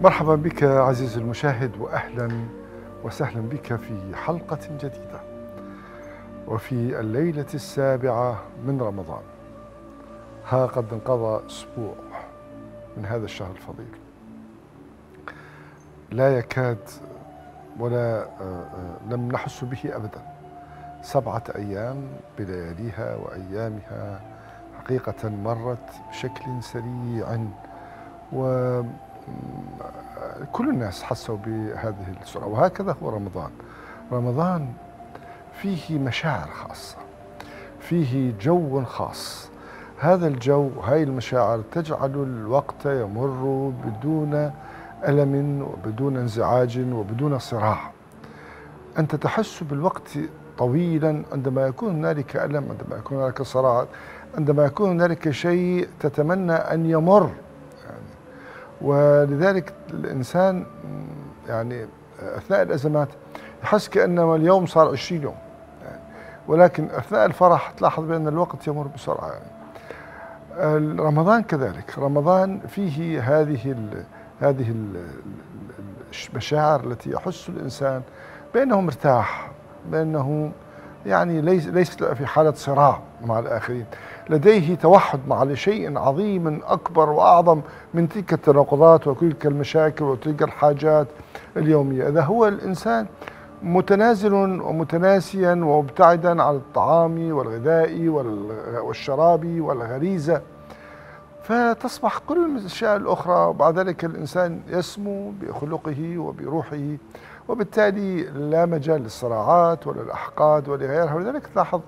مرحبا بك عزيزي المشاهد واهلا وسهلا بك في حلقة جديدة وفي الليلة السابعة من رمضان. ها قد انقضى أسبوع من هذا الشهر الفضيل. لا يكاد ولا آه، آه، لم نحس به ابدا. سبعة أيام بلياليها وأيامها حقيقة مرت بشكل سريع و كل الناس حسوا بهذه السرعة وهكذا هو رمضان. رمضان فيه مشاعر خاصة فيه جو خاص. هذا الجو هاي المشاعر تجعل الوقت يمر بدون ألم وبدون انزعاج وبدون صراع. أنت تحس بالوقت طويلا عندما يكون هنالك ألم عندما يكون هنالك صراع عندما يكون هنالك شيء تتمنى أن يمر. ولذلك الإنسان يعني أثناء الأزمات يحس كأنما اليوم صار 20 يوم. ولكن أثناء الفرح تلاحظ بأن الوقت يمر بسرعة. يعني رمضان كذلك. رمضان فيه هذه ال هذه المشاعر التي يحس الإنسان بأنه مرتاح بأنه يعني ليس ليس في حالة صراع. مع الآخرين. لديه توحد مع شيء عظيم أكبر وأعظم من تلك التناقضات وتلك المشاكل وتلك الحاجات اليومية. إذا هو الإنسان متنازل ومتناسيا ومبتعدا عن الطعام والغذاء والشراب والغريزة فتصبح كل الأشياء الأخرى وبعد ذلك الإنسان يسمو بخلقه وبروحه وبالتالي لا مجال للصراعات ولا الأحقاد ولغيرها ولذلك تلاحظ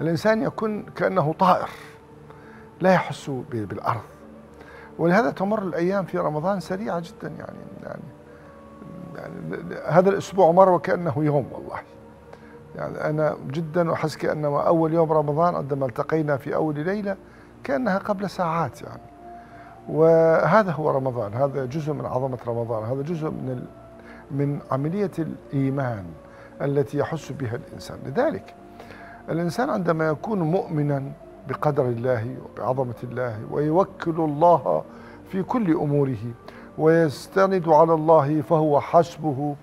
الإنسان يكون كأنه طائر لا يحس بالأرض. ولهذا تمر الأيام في رمضان سريعة جدا يعني يعني, يعني هذا الأسبوع مر وكأنه يوم والله. يعني أنا جدا أحس كأنما أول يوم رمضان عندما التقينا في أول ليلة كأنها قبل ساعات يعني. وهذا هو رمضان هذا جزء من عظمة رمضان هذا جزء من من عملية الإيمان التي يحس بها الإنسان. لذلك الإنسان عندما يكون مؤمنا بقدر الله وبعظمة الله ويوكل الله في كل أموره ويستند على الله فهو حسبه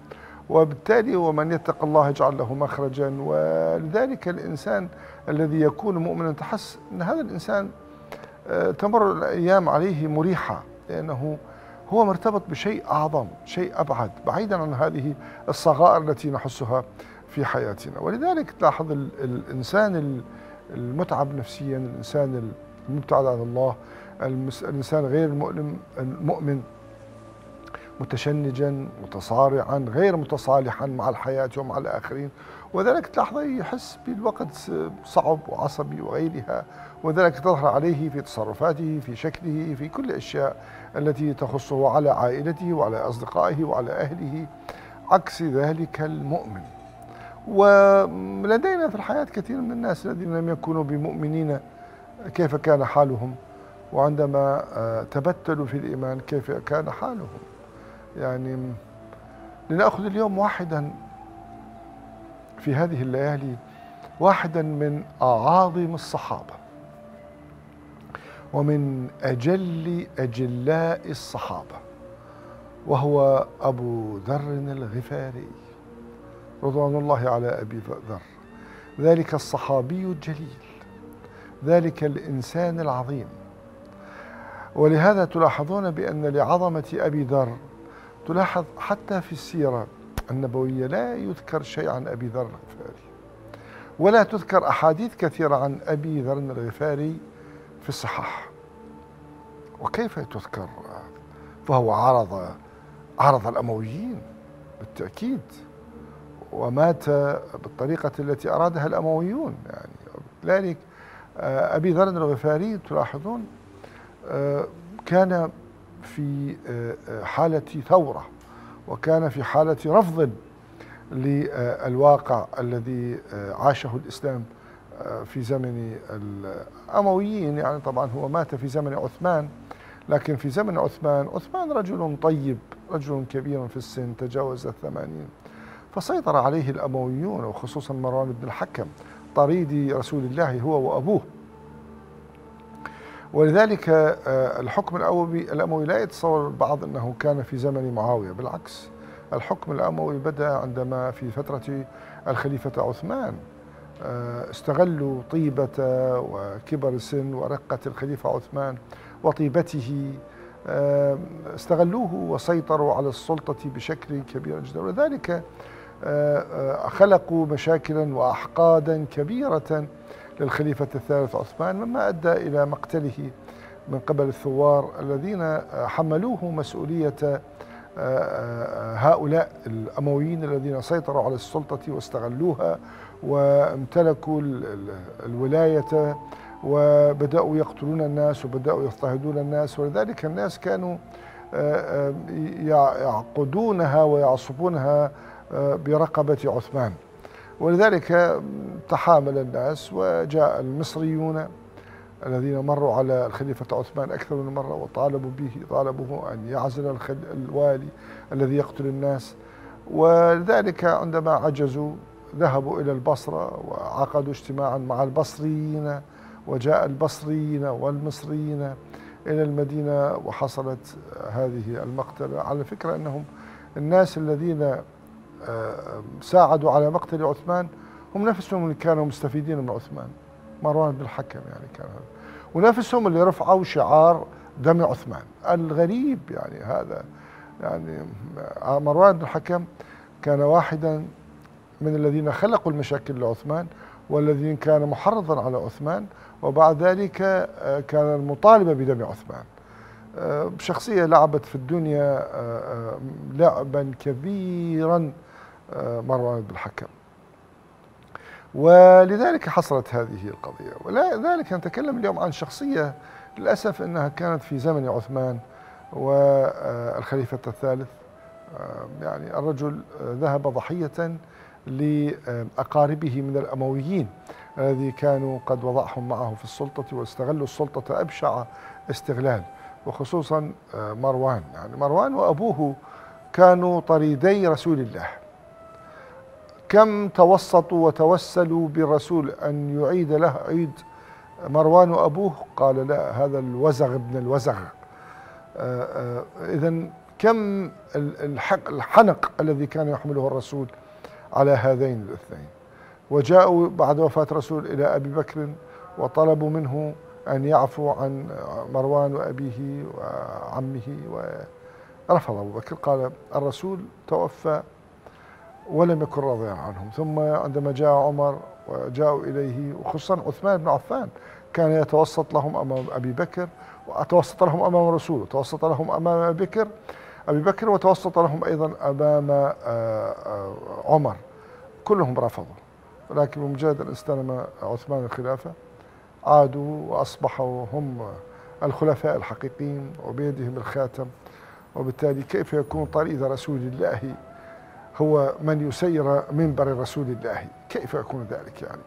وبالتالي ومن يتق الله يجعل له مخرجا. ولذلك الإنسان الذي يكون مؤمنا تحس أن هذا الإنسان آه، تمر الأيام عليه مريحة لأنه هو مرتبط بشيء أعظم شيء أبعد بعيدا عن هذه الصغائر التي نحسها. في حياتنا. ولذلك تلاحظ الإنسان المتعب نفسيا الإنسان المبتعد عن الله الإنسان غير المؤمن متشنجا متصارعا غير متصالحا مع الحياة ومع الآخرين. وذلك تلاحظ يحس بالوقت صعب وعصبي وغيرها. وذلك تظهر عليه في تصرفاته في شكله في كل الأشياء التي تخصه على عائلته وعلى أصدقائه وعلى أهله. عكس ذلك المؤمن. ولدينا في الحياة كثير من الناس الذين لم يكونوا بمؤمنين. كيف كان حالهم؟ وعندما آه، تبتلوا في الإيمان كيف كان حالهم؟ يعني لنأخذ اليوم واحدا في هذه الليالي واحدا من أعاظم الصحابة ومن أجل أجلاء الصحابة وهو أبو ذر الغفاري. رضوان الله على أبي ذر. ذلك الصحابي الجليل. ذلك الإنسان العظيم. ولهذا تلاحظون بأن لعظمة أبي ذر تلاحظ حتى في السيرة النبوية لا يذكر شيء عن أبي ذر الغفاري. ولا تذكر أحاديث كثيرة عن أبي ذر الغفاري في الصحاح. وكيف تذكر؟ فهو عرض عرض الأمويين بالتأكيد. ومات بالطريقة التي أرادها الأمويون يعني لذلك آه، أبي ذر الغفاري تلاحظون آه، كان في آه، حالة ثورة وكان في حالة رفض للواقع الذي عاشه الإسلام في زمن الأمويين. يعني طبعا هو مات في زمن عثمان لكن في زمن عثمان عثمان رجل طيب رجل كبير في السن تجاوز الثمانين. فسيطر عليه الأمويون وخصوصا مروان بن الحكم طريد رسول الله هو وأبوه. ولذلك آه، الحكم الأموي الأموي لا يتصور البعض أنه كان في زمن معاوية بالعكس الحكم الأموي بدأ عندما في فترة الخليفة عثمان آه، استغلوا طيبة وكبر السن ورقة الخليفة عثمان وطيبته آه، استغلوه وسيطروا على السلطة بشكل كبير جدا. ولذلك خلقوا مشاكلا وأحقادا كبيرة للخليفة الثالث عثمان مما أدى إلى مقتله من قبل الثوار الذين حملوه مسؤولية آه، آه، هؤلاء الأمويين الذين سيطروا على السلطة واستغلوها وامتلكوا الولاية وبدأوا يقتلون الناس وبدأوا يضطهدون الناس ولذلك الناس كانوا آه، يعقدونها ويعصبونها برقبة عثمان. ولذلك تحامل الناس وجاء المصريون الذين مروا على الخليفة عثمان أكثر من مرة وطالبوا به طالبوه أن يعزل الوالي الذي يقتل الناس. ولذلك عندما عجزوا ذهبوا إلى البصرة وعقدوا اجتماعا مع البصريين وجاء البصريين والمصريين إلى المدينة وحصلت هذه المقتلة. على فكرة أنهم الناس الذين ساعدوا على مقتل عثمان هم نفسهم اللي كانوا مستفيدين من عثمان. مروان بن الحكم يعني كان هذا. ونفسهم اللي رفعوا شعار دم عثمان. الغريب يعني هذا. يعني مروان بن الحكم كان واحدا من الذين خلقوا المشاكل لعثمان والذين كان محرضا على عثمان وبعد ذلك آه، كان المطالبة بدم عثمان. آه، شخصية لعبت في الدنيا آه، لعبا كبيرا. مروان بن الحكم. ولذلك حصلت هذه القضية. ولذلك نتكلم اليوم عن شخصية للأسف أنها كانت في زمن عثمان والخليفة الثالث. يعني الرجل ذهب ضحية لأقاربه من الأمويين الذي كانوا قد وضعهم معه في السلطة واستغلوا السلطة أبشع استغلال وخصوصا مروان. يعني مروان وأبوه كانوا طريدي رسول الله. كم توسطوا وتوسلوا بالرسول أن يعيد له عيد مروان وأبوه قال لا هذا الوزغ ابن الوزغ. آه، آه، إذا كم الحنق الذي كان يحمله الرسول على هذين الاثنين؟ وجاءوا بعد وفاة الرسول إلى أبي بكر وطلبوا منه أن يعفو عن مروان وأبيه وعمه ورفض أبو بكر. قال الرسول توفى ولم يكن راضيا عنهم. ثم عندما جاء عمر وجاءوا إليه وخصوصا عثمان بن عفان كان يتوسط لهم أمام أبي بكر وتوسط لهم أمام الرسول وتوسط لهم أمام أبي بكر أبي بكر وتوسط لهم أيضا أمام آه، آه، عمر. كلهم رفضوا. ولكن بمجرد أن استلم عثمان الخلافة عادوا وأصبحوا هم الخلفاء الحقيقيين وبيدهم الخاتم. وبالتالي كيف يكون طريق رسول الله هو من يسير منبر رسول الله. كيف يكون ذلك يعني؟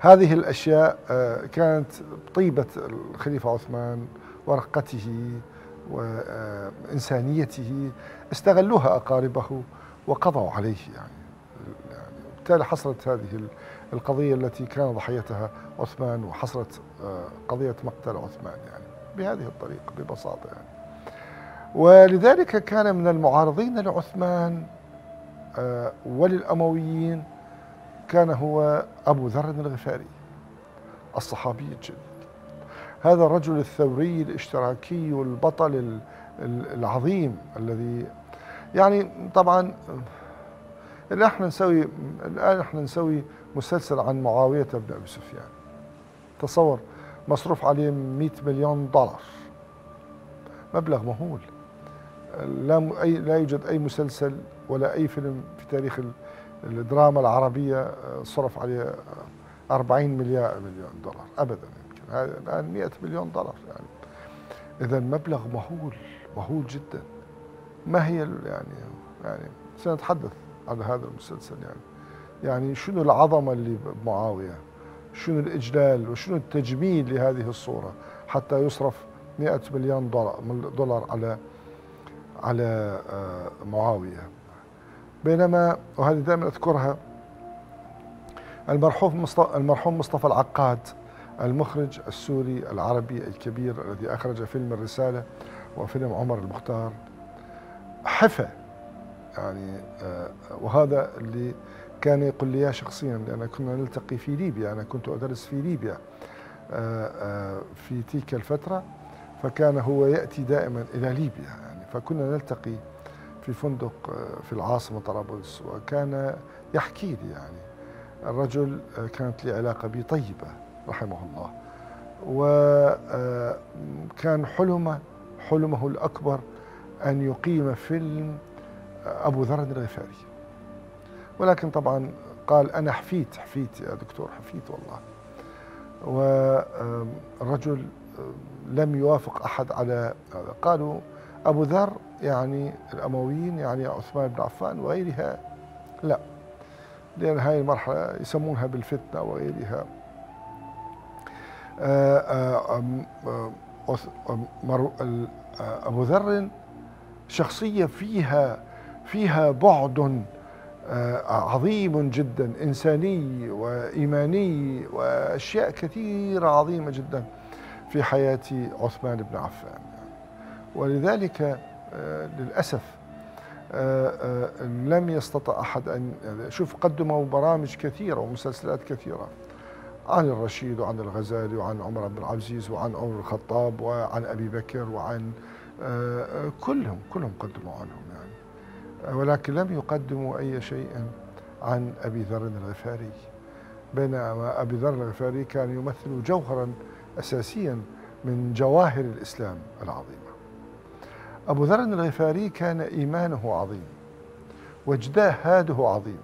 هذه الأشياء آه، كانت طيبة الخليفة عثمان ورقته وإنسانيته استغلوها أقاربه وقضوا عليه يعني. بالتالي حصلت هذه القضية التي كان ضحيتها عثمان وحصلت آه، قضية مقتل عثمان يعني بهذه الطريقة ببساطة يعني. ولذلك كان من المعارضين لعثمان آه، وللأمويين كان هو أبو ذر الغفاري الصحابي الجليل. هذا الرجل الثوري الاشتراكي والبطل العظيم الذي يعني طبعا اللي إحنا نسوي الآن إحنا نسوي مسلسل عن معاوية بن أبي سفيان. تصور مصروف عليه 100 مليون دولار. مبلغ مهول. لا أي لا يوجد أي مسلسل ولا أي فيلم في تاريخ الدراما العربية آه، صرف عليه 40 مليار مليون دولار. أبدا يمكن. الآن 100 مليون دولار يعني. إذا مبلغ مهول مهول جدا. ما هي يعني يعني سنتحدث عن هذا المسلسل يعني. يعني شنو العظمة اللي بمعاوية شنو الإجلال؟ وشنو التجميل لهذه الصورة حتى يصرف 100 مليون دولار على على آه، معاوية. بينما وهذه دائما أذكرها المرحوم مصطفى المرحوم مصطفى العقاد المخرج السوري العربي الكبير الذي أخرج فيلم الرسالة وفيلم عمر المختار حفى يعني آه، وهذا اللي كان يقول لي شخصيا لأن كنا نلتقي في ليبيا أنا كنت أدرس في ليبيا آه، في تلك الفترة فكان هو يأتي دائما إلى ليبيا. فكنا نلتقي في فندق في العاصمة طرابلس وكان يحكي لي يعني الرجل كانت لي علاقة به طيبة رحمه الله وكان حلمه حلمه الأكبر أن يقيم فيلم أبو ذر الغفاري. ولكن طبعا قال أنا حفيت حفيت يا دكتور حفيت والله. والرجل لم يوافق أحد على هذا. قالوا أبو ذر يعني الأمويين يعني عثمان بن عفان وغيرها. لا لأن هاي المرحلة يسمونها بالفتنة وغيرها. آه، آه، آه، أبو ذر شخصية فيها فيها بعد عظيم جدا إنساني وإيماني وأشياء كثيرة عظيمة جدا في حياة عثمان بن عفان. ولذلك للأسف لم يستطع أحد أن شوف قدموا برامج كثيرة ومسلسلات كثيرة عن الرشيد وعن الغزالي وعن عمر بن العزيز وعن عمر الخطاب وعن أبي بكر وعن كلهم كلهم قدموا عنهم يعني. ولكن لم يقدموا أي شيء عن أبي ذر الغفاري. بينما أبي ذر الغفاري كان يمثل جوهرا أساسيا من جواهر الإسلام العظيمة أبو ذر الغفاري كان إيمانه عظيم واجتهاده عظيم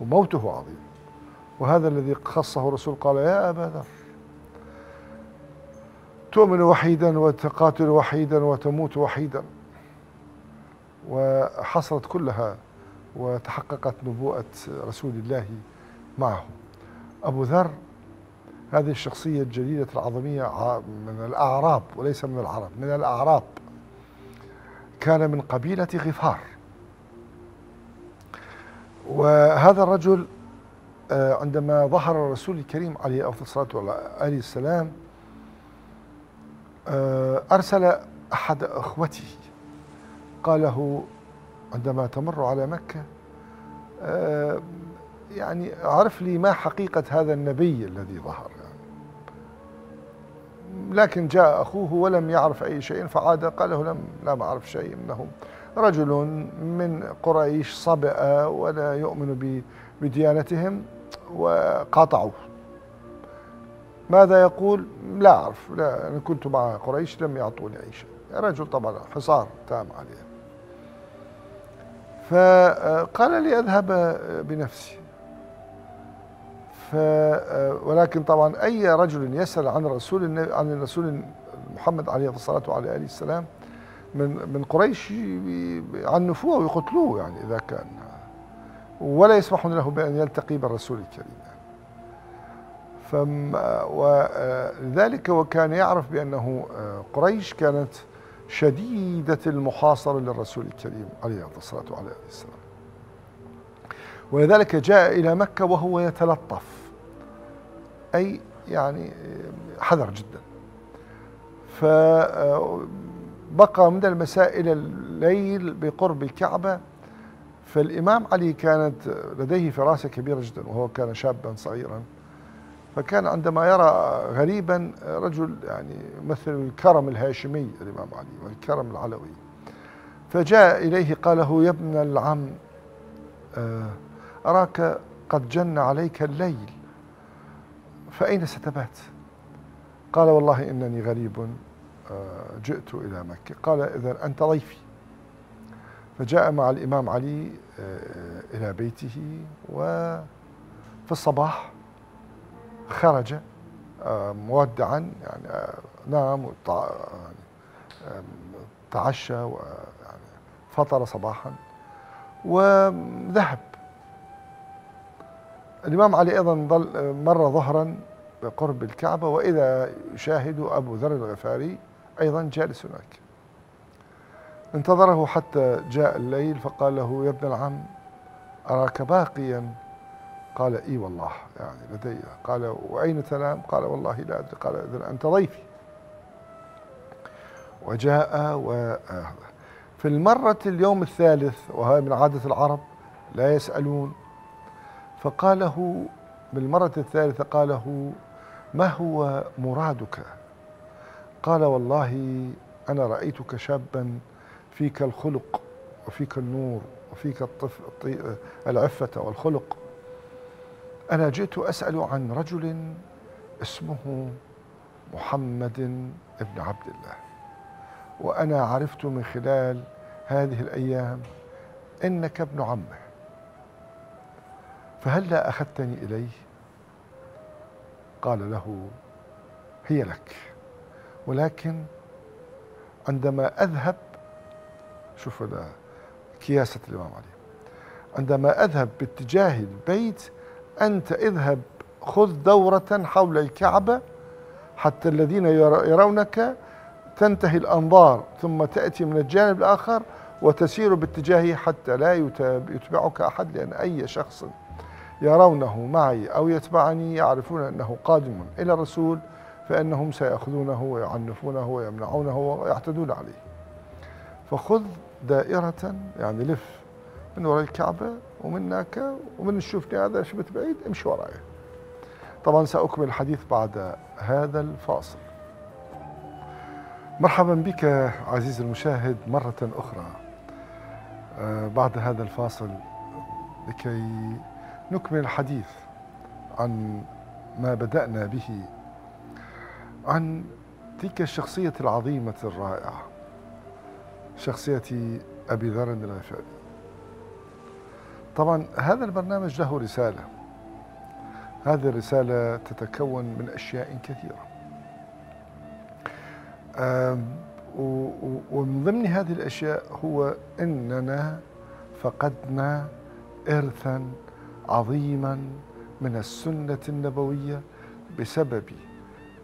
وموته عظيم وهذا الذي خصه الرسول قال يا أبا ذر تؤمن وحيدا وتقاتل وحيدا وتموت وحيدا وحصلت كلها وتحققت نبوءة رسول الله معه. أبو ذر هذه الشخصية الجليلة العظمية من الأعراب وليس من العرب من الأعراب. كان من قبيلة غفار. وهذا الرجل آه، عندما ظهر الرسول الكريم عليه أفضل الصلاة والسلام السلام آه، أرسل أحد أخوته. قال له عندما تمر على مكة آه، يعني عرف لي ما حقيقة هذا النبي الذي ظهر. لكن جاء أخوه ولم يعرف أي شيء فعاد قال له لم لا أعرف شيء إنه رجل من قريش صبأ ولا يؤمن بديانتهم وقاطعوه. ماذا يقول؟ لا أعرف لا أنا كنت مع قريش لم يعطوني أي شيء. رجل طبعا حصار تام عليه. فقال لي أذهب بنفسي. ف ولكن طبعا أي رجل يسأل عن الرسول عن الرسول محمد عليه الصلاة وعلى اله السلام من من قريش يعنفوه ويقتلوه يعني إذا كان. ولا يسمحون له بأن يلتقي بالرسول الكريم. ولذلك وكان يعرف بأنه قريش كانت شديدة المحاصرة للرسول الكريم عليه الصلاة وعلى اله السلام ولذلك جاء إلى مكة وهو يتلطف. أي يعني حذر جدا. فبقى من المساء إلى الليل بقرب الكعبة فالإمام علي كانت لديه فراسة كبيرة جدا وهو كان شابا صغيرا. فكان عندما يرى غريبا رجل يعني مثل الكرم الهاشمي الإمام علي والكرم العلوي. فجاء إليه قال له يا ابن العم آه أراك قد جن عليك الليل. فأين ستبات؟ قال والله إنني غريب آه، جئت إلى مكة. قال إذا أنت ضيفي. فجاء مع الإمام علي آه، إلى بيته وفي الصباح خرج آه، مودعا يعني نام تعشى وفطر صباحا وذهب. الإمام علي أيضا ظل مر ظهرا بقرب الكعبة وإذا يشاهد أبو ذر الغفاري أيضا جالس هناك. انتظره حتى جاء الليل فقال له يا ابن العم أراك باقيا؟ قال إي والله يعني لدي قال وأين تنام؟ قال والله لا أدري. قال اذا أنت ضيفي. وجاء و في المرة اليوم الثالث وهذا من عادة العرب لا يسألون فقاله بالمرة الثالثة قاله ما هو مرادك؟ قال والله أنا رأيتك شابا فيك الخلق وفيك النور وفيك الطف... العفة والخلق. أنا جئت أسأل عن رجل اسمه محمد بن عبد الله وأنا عرفت من خلال هذه الأيام إنك ابن عمه. فهلا أخذتني إليه؟ قال له هي لك. ولكن عندما أذهب شوف كياسة الإمام علي. عندما أذهب باتجاه البيت أنت اذهب خذ دورة حول الكعبة حتى الذين يرونك تنتهي الأنظار ثم تأتي من الجانب الآخر وتسير باتجاهه حتى لا يتبعك أحد لأن أي شخص يرونه معي أو يتبعني يعرفون أنه قادم إلى الرسول فإنهم سيأخذونه ويعنفونه ويمنعونه ويعتدون عليه. فخذ دائرة يعني لف من وراء الكعبة ومنك ومن تشوفني هذا شبت بعيد امشي وراي. طبعا سأكمل الحديث بعد هذا الفاصل. مرحبا بك عزيزي المشاهد مرة أخرى. آه، بعد هذا الفاصل لكي نكمل الحديث عن ما بدأنا به عن تلك الشخصية العظيمة الرائعة شخصية أبي ذر الغفاري طبعا هذا البرنامج له رسالة. هذه الرسالة تتكون من أشياء كثيرة. ومن ضمن هذه الأشياء هو أننا فقدنا إرثا عظيما من السنة النبوية بسبب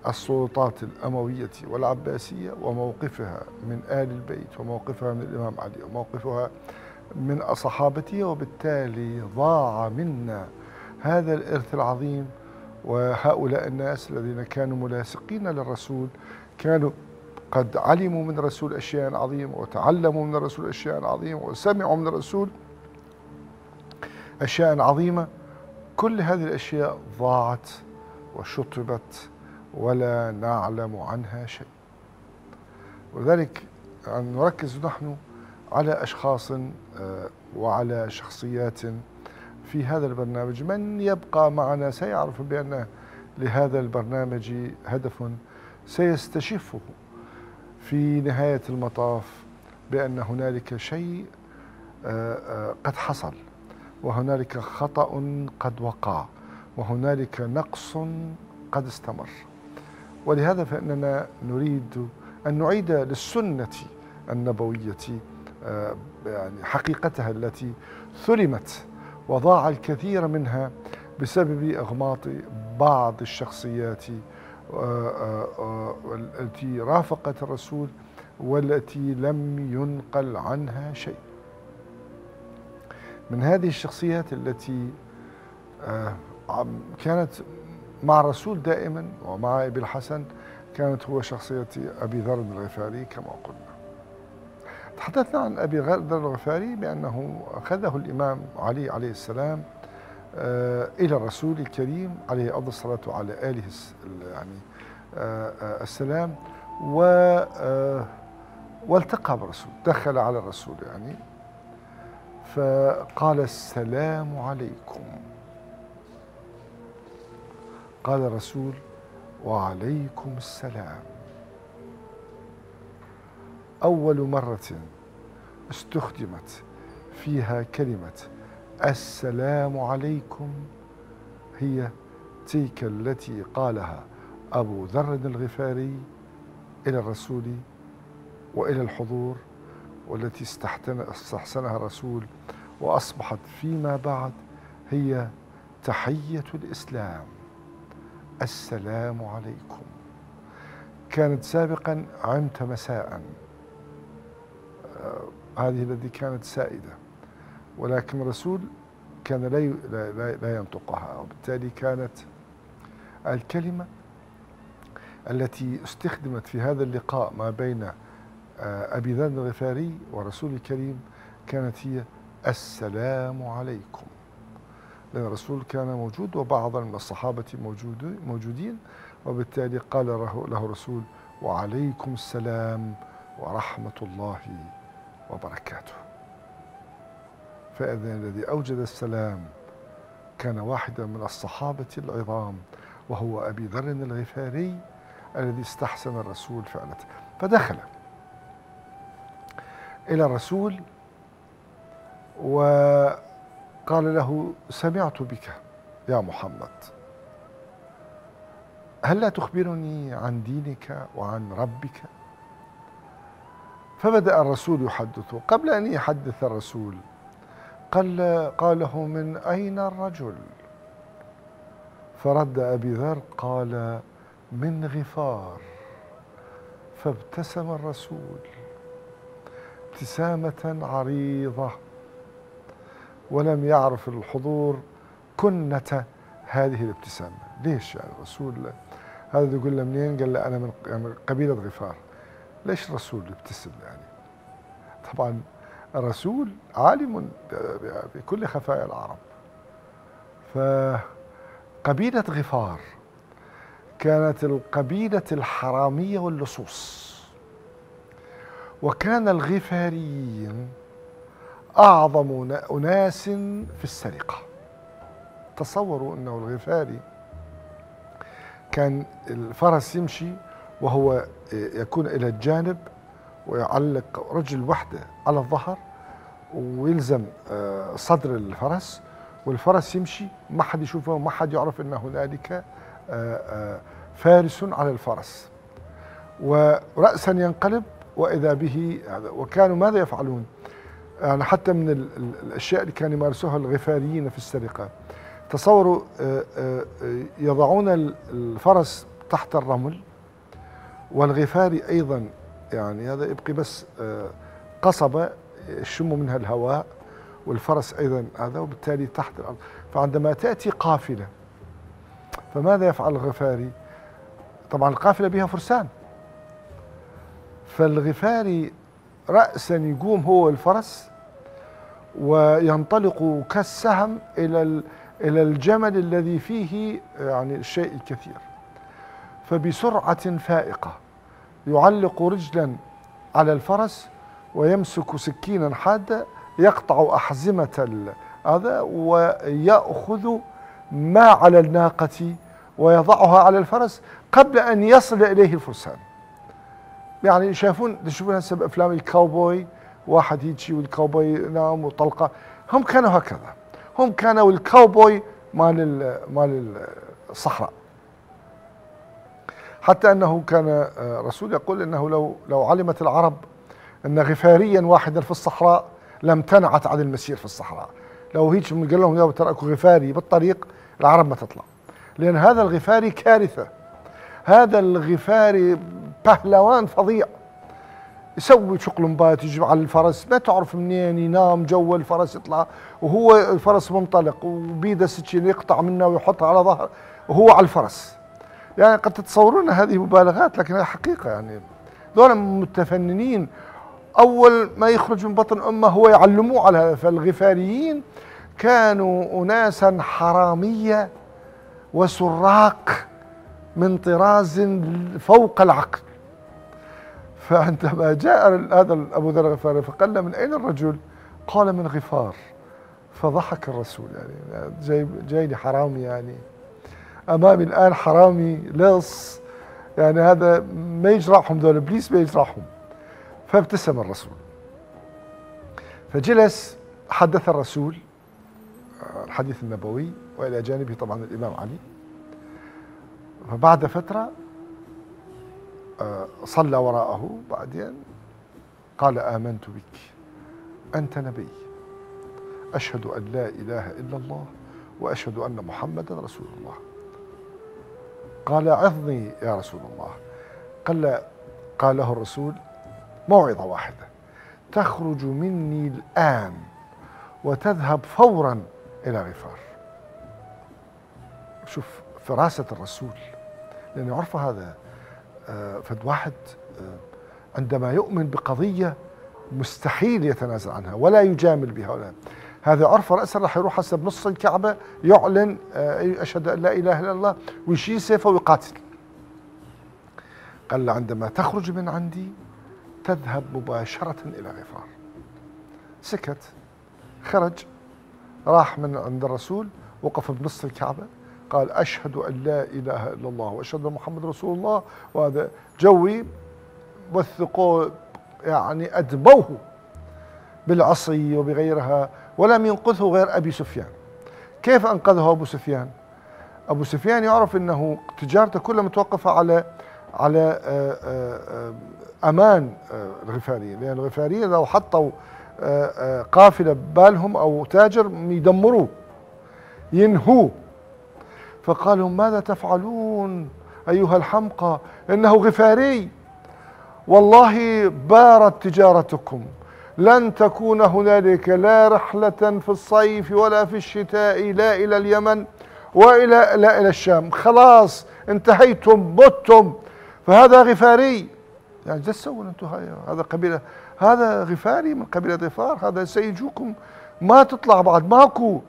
السلطات الأموية والعباسية وموقفها من آل البيت وموقفها من الإمام علي وموقفها من صحابته وبالتالي ضاع منا هذا الإرث العظيم. وهؤلاء الناس الذين كانوا ملاصقين للرسول كانوا قد علموا من الرسول أشياء عظيمة وتعلموا من الرسول أشياء عظيمة وسمعوا من الرسول أشياء عظيمة كل هذه الأشياء ضاعت وشطبت ولا نعلم عنها شيء. ولذلك نركز نحن على أشخاص آه، وعلى شخصيات في هذا البرنامج. من يبقى معنا سيعرف بأن لهذا البرنامج هدف سيستشفه في نهاية المطاف بأن هنالك شيء آه، آه، قد حصل. وهنالك خطأ قد وقع وهنالك نقص قد استمر. ولهذا فإننا نريد أن نعيد للسنة النبوية آه، يعني حقيقتها التي ثلمت وضاع الكثير منها بسبب إغماط بعض الشخصيات آه، آه، التي رافقت الرسول والتي لم ينقل عنها شيء. من هذه الشخصيات التي كانت مع الرسول دائما ومع ابي الحسن كانت هو شخصية أبي ذر الغفاري كما قلنا. تحدثنا عن أبي ذر الغفاري بأنه أخذه الإمام علي عليه السلام آه، إلى الرسول الكريم عليه أفضل الصلاة وعلى آله يعني آه، آه، السلام و والتقى بالرسول دخل على الرسول يعني. فقال السلام عليكم. قال الرسول وعليكم السلام. أول مرة استخدمت فيها كلمة السلام عليكم هي تلك التي قالها أبو ذر الغفاري إلى الرسول وإلى الحضور والتي استحسنها الرسول وأصبحت فيما بعد هي تحية الإسلام. السلام عليكم. كانت سابقا عمت مساء. آه، هذه التي كانت سائدة. ولكن الرسول كان لا لا, لا ينطقها. وبالتالي كانت الكلمة التي استخدمت في هذا اللقاء ما بين أبي ذر الغفاري ورسول الكريم كانت هي السلام عليكم. لأن الرسول كان موجود وبعض من الصحابة موجودين وبالتالي قال له الرسول وعليكم السلام ورحمة الله وبركاته. فإذا الذي أوجد السلام كان واحدا من الصحابة العظام وهو أبي ذر الغفاري الذي استحسن الرسول فعلته. فدخل. إلى الرسول وقال له سمعت بك يا محمد. هل لا تخبرني عن دينك وعن ربك؟ فبدأ الرسول يحدثه. قبل أن يحدث الرسول قال قاله من أين الرجل؟ فرد أبي ذر قال من غفار. فابتسم الرسول. ابتسامة عريضة. ولم يعرف الحضور كنة هذه الابتسامة. ليش يعني الرسول هذا يقول له منين؟ قال له أنا من قبيلة غفار. ليش الرسول يبتسم يعني؟ طبعا الرسول عالم بكل خفايا العرب. فقبيلة غفار كانت القبيلة الحرامية واللصوص. وكان الغفاريين أعظم أناس في السرقة. تصوروا أنه الغفاري كان الفرس يمشي وهو يكون إلى الجانب ويعلق رجل واحدة على الظهر ويلزم آه، صدر الفرس والفرس يمشي. ما حد يشوفه وما حد يعرف أن هنالك آه، آه، فارس على الفرس. ورأسا ينقلب وإذا به وكانوا ماذا يفعلون؟ يعني حتى من الأشياء اللي كانوا يمارسوها الغفاريين في السرقة. تصوروا يضعون الفرس تحت الرمل والغفاري أيضا يعني هذا يبقي بس آه، قصبة يشم منها الهواء والفرس أيضا هذا وبالتالي تحت الأرض. فعندما تأتي قافلة فماذا يفعل الغفاري؟ طبعا القافلة بها فرسان. فالغفاري رأسا يقوم هو الفرس وينطلق كالسهم إلى إلى الجمل الذي فيه يعني الشيء الكثير. فبسرعة فائقة يعلق رجلا على الفرس ويمسك سكينا حادة يقطع أحزمة هذا ويأخذ ما على الناقة ويضعها على الفرس قبل أن يصل إليه الفرسان. يعني شافون تشوفون هسه بأفلام الكاوبوي واحد يجي والكاوبوي نام وطلقة. هم كانوا هكذا. هم كانوا الكاوبوي مال مال الصحراء. حتى أنه كان آه، رسول يقول إنه لو لو علمت العرب أن غفاريا واحدا في الصحراء لم تنعت عن المسير في الصحراء. لو هيك قال لهم يا ترى اكو غفاري بالطريق العرب ما تطلع. لأن هذا الغفاري كارثة. هذا الغفاري بهلوان فظيع. يسوي شقلمبات يجي على الفرس ما تعرف منين ينام جو الفرس يطلع وهو الفرس منطلق وبيده سكين يقطع منه ويحطها على ظهر وهو على الفرس. يعني قد تتصورون هذه مبالغات لكنها حقيقة يعني. دول متفننين أول ما يخرج من بطن أمه هو يعلموه على هذا فالغفاريين كانوا أناسا حرامية وسراق من طراز فوق العقل فعندما جاء هذا أبو ذر الغفاري فقال له من أين الرجل؟ قال من غفار. فضحك الرسول يعني جاي جايني حرامي يعني. أمامي الآن حرامي لص يعني هذا ما يجرحهم ذول إبليس ما يجرحهم. فابتسم الرسول. فجلس حدث الرسول الحديث النبوي وإلى جانبه طبعا الإمام علي. فبعد فترة صلى وراءه بعدين قال آمنت بك. أنت نبي. أشهد أن لا إله إلا الله وأشهد أن محمدا رسول الله. قال عظني يا رسول الله. قال قال له الرسول موعظة واحدة. تخرج مني الآن وتذهب فورا إلى غفار. شوف فراسة الرسول لأنه عرف هذا آه، فد واحد آه، عندما يؤمن بقضية مستحيل يتنازل عنها ولا يجامل بها. ولا هذا عرف رأسا راح يروح هسه بنص الكعبة يعلن آه، أشهد أن لا إله إلا الله ويشيل سيفه ويقاتل. قال عندما تخرج من عندي تذهب مباشرة إلى غفار. سكت خرج راح من عند الرسول وقف بنص الكعبة. قال أشهد أن لا إله إلا الله وأشهد أن محمد رسول الله. وهذا جوي وثقوا يعني أدبوه بالعصي وبغيرها ولم ينقذه غير أبي سفيان. كيف أنقذه أبو سفيان؟ أبو سفيان يعرف أنه تجارته كلها متوقفة على على آه، آه، آه، أمان الغفارية لأن الغفارية لو حطوا قافلة ببالهم أو تاجر يدمروه ينهوه. فقالوا ماذا تفعلون أيها الحمقى؟ إنه غفاري. والله بارت تجارتكم. لن تكون هنالك لا رحلة في الصيف ولا في الشتاء لا إلى اليمن وإلى لا إلى الشام. خلاص انتهيتم متم. فهذا غفاري. يعني جد سووا أنتم هذا قبيلة هذا غفاري من قبيلة غفار هذا سيجوكم. ما تطلع بعد ماكو.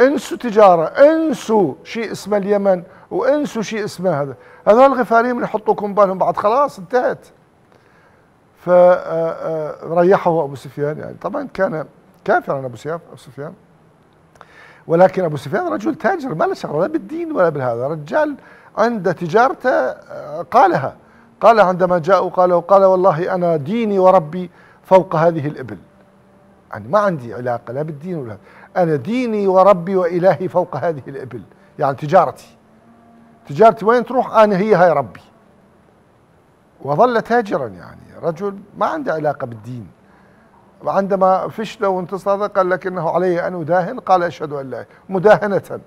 انسوا تجارة انسوا شيء اسمه اليمن وانسوا شيء اسمه هذا. هذول الغفاريين يحطوكم بالهم بعد خلاص انتهت. فريحه آه، آه، أبو سفيان يعني. طبعا كان كافرا أبو سفيان. ولكن أبو سفيان رجل تاجر ما له شغله لا بالدين ولا بالهذا. رجال عند تجارته آه، قالها. قال عندما جاءوا قالوا قال والله أنا ديني وربي فوق هذه الإبل. يعني ما عندي علاقة لا بالدين ولا أنا ديني وربي وإلهي فوق هذه الإبل يعني تجارتي. تجارتي وين تروح؟ أنا هي هاي ربي. وظل تاجرا يعني رجل ما عنده علاقة بالدين. وعندما فشل وانتصر قال لك انه علي أن أداهن قال أشهد أن لا مداهنة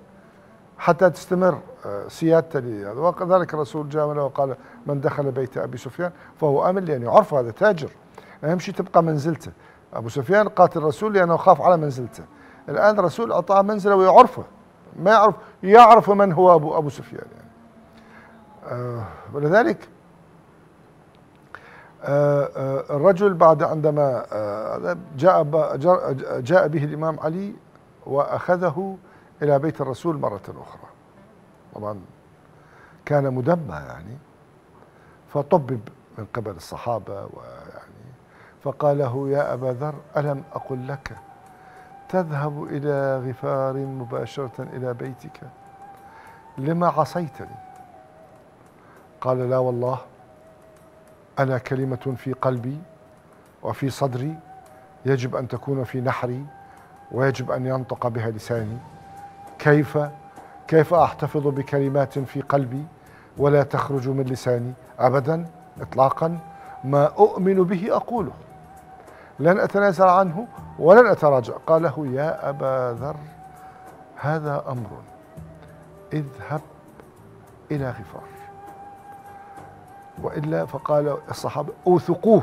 حتى تستمر آه، سيادته لي وكذلك الرسول جاء وقال من دخل بيت أبي سفيان فهو آمن لأنه يعرف هذا تاجر. أهم شيء تبقى منزلته. أبو سفيان قاتل الرسول لأنه خاف على منزلته. الآن الرسول اعطاه منزله ويعرفه ما يعرف يعرف من هو ابو أبو سفيان يعني. آه ولذلك آه، آه، الرجل بعد عندما آه، جاء جاء به الإمام علي وأخذه إلى بيت الرسول مرة أخرى. طبعا كان مدمى يعني فطبب من قبل الصحابة ويعني فقال له يا أبا ذر ألم أقل لك تذهب إلى غفار مباشرة إلى بيتك. لما عصيتني؟ قال لا والله. أنا كلمة في قلبي وفي صدري يجب أن تكون في نحري ويجب أن ينطق بها لساني. كيف؟ كيف أحتفظ بكلمات في قلبي ولا تخرج من لساني؟ أبدا إطلاقا ما أؤمن به أقوله. لن أتنازل عنه ولن أتراجع. قال له يا أبا ذر هذا أمر. اذهب إلى غفار. وإلا فقال الصحابة أوثقوه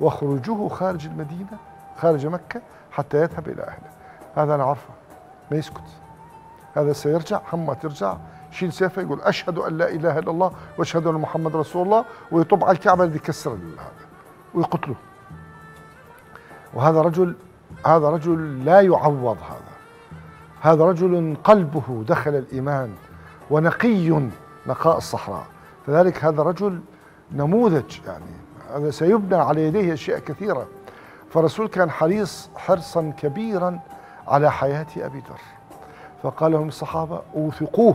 واخرجوه خارج المدينة خارج مكة حتى يذهب إلى أهله. هذا أنا عارفه ما يسكت. هذا سيرجع حما ترجع. شيل سيفه يقول أشهد أن لا إله إلا الله وأشهد أن محمد رسول الله ويطب على الكعبة الذي كسر هذا ويقتله. وهذا رجل هذا رجل لا يعوض هذا. هذا رجل قلبه دخل الإيمان ونقي نقاء الصحراء. فذلك هذا رجل نموذج يعني هذا سيبنى على يديه أشياء كثيرة. فالرسول كان حريص حرصا كبيرا على حياة أبي ذر. فقال لهم الصحابة أوثقوه.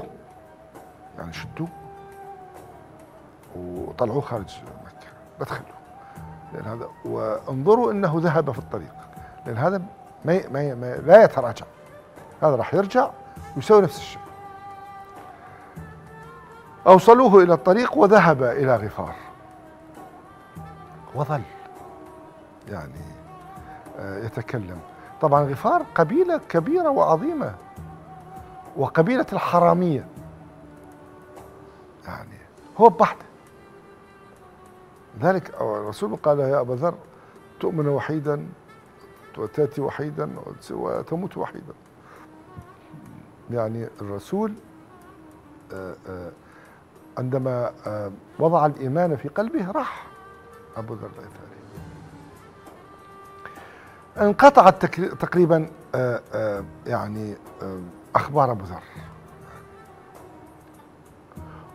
يعني شدوه. وطلعوه خارج مكة. بدخلوا لأن هذا وانظروا إنه ذهب في الطريق لأن هذا ما, ما, ما لا يتراجع. هذا راح يرجع ويسوي نفس الشيء. أوصلوه إلى الطريق وذهب إلى غفار. وظل. يعني آه، يتكلم. طبعا غفار قبيلة كبيرة وعظيمة وقبيلة الحرامية. يعني هو بحث ذلك الرسول قال يا أبا ذر تؤمن وحيدا وتأتي وحيدا وتموت وحيدا. يعني الرسول آه، آه، عندما آه، وضع الإيمان في قلبه راح أبو ذر الغفاري انقطعت تقريبا يعني أخبار أبو ذر.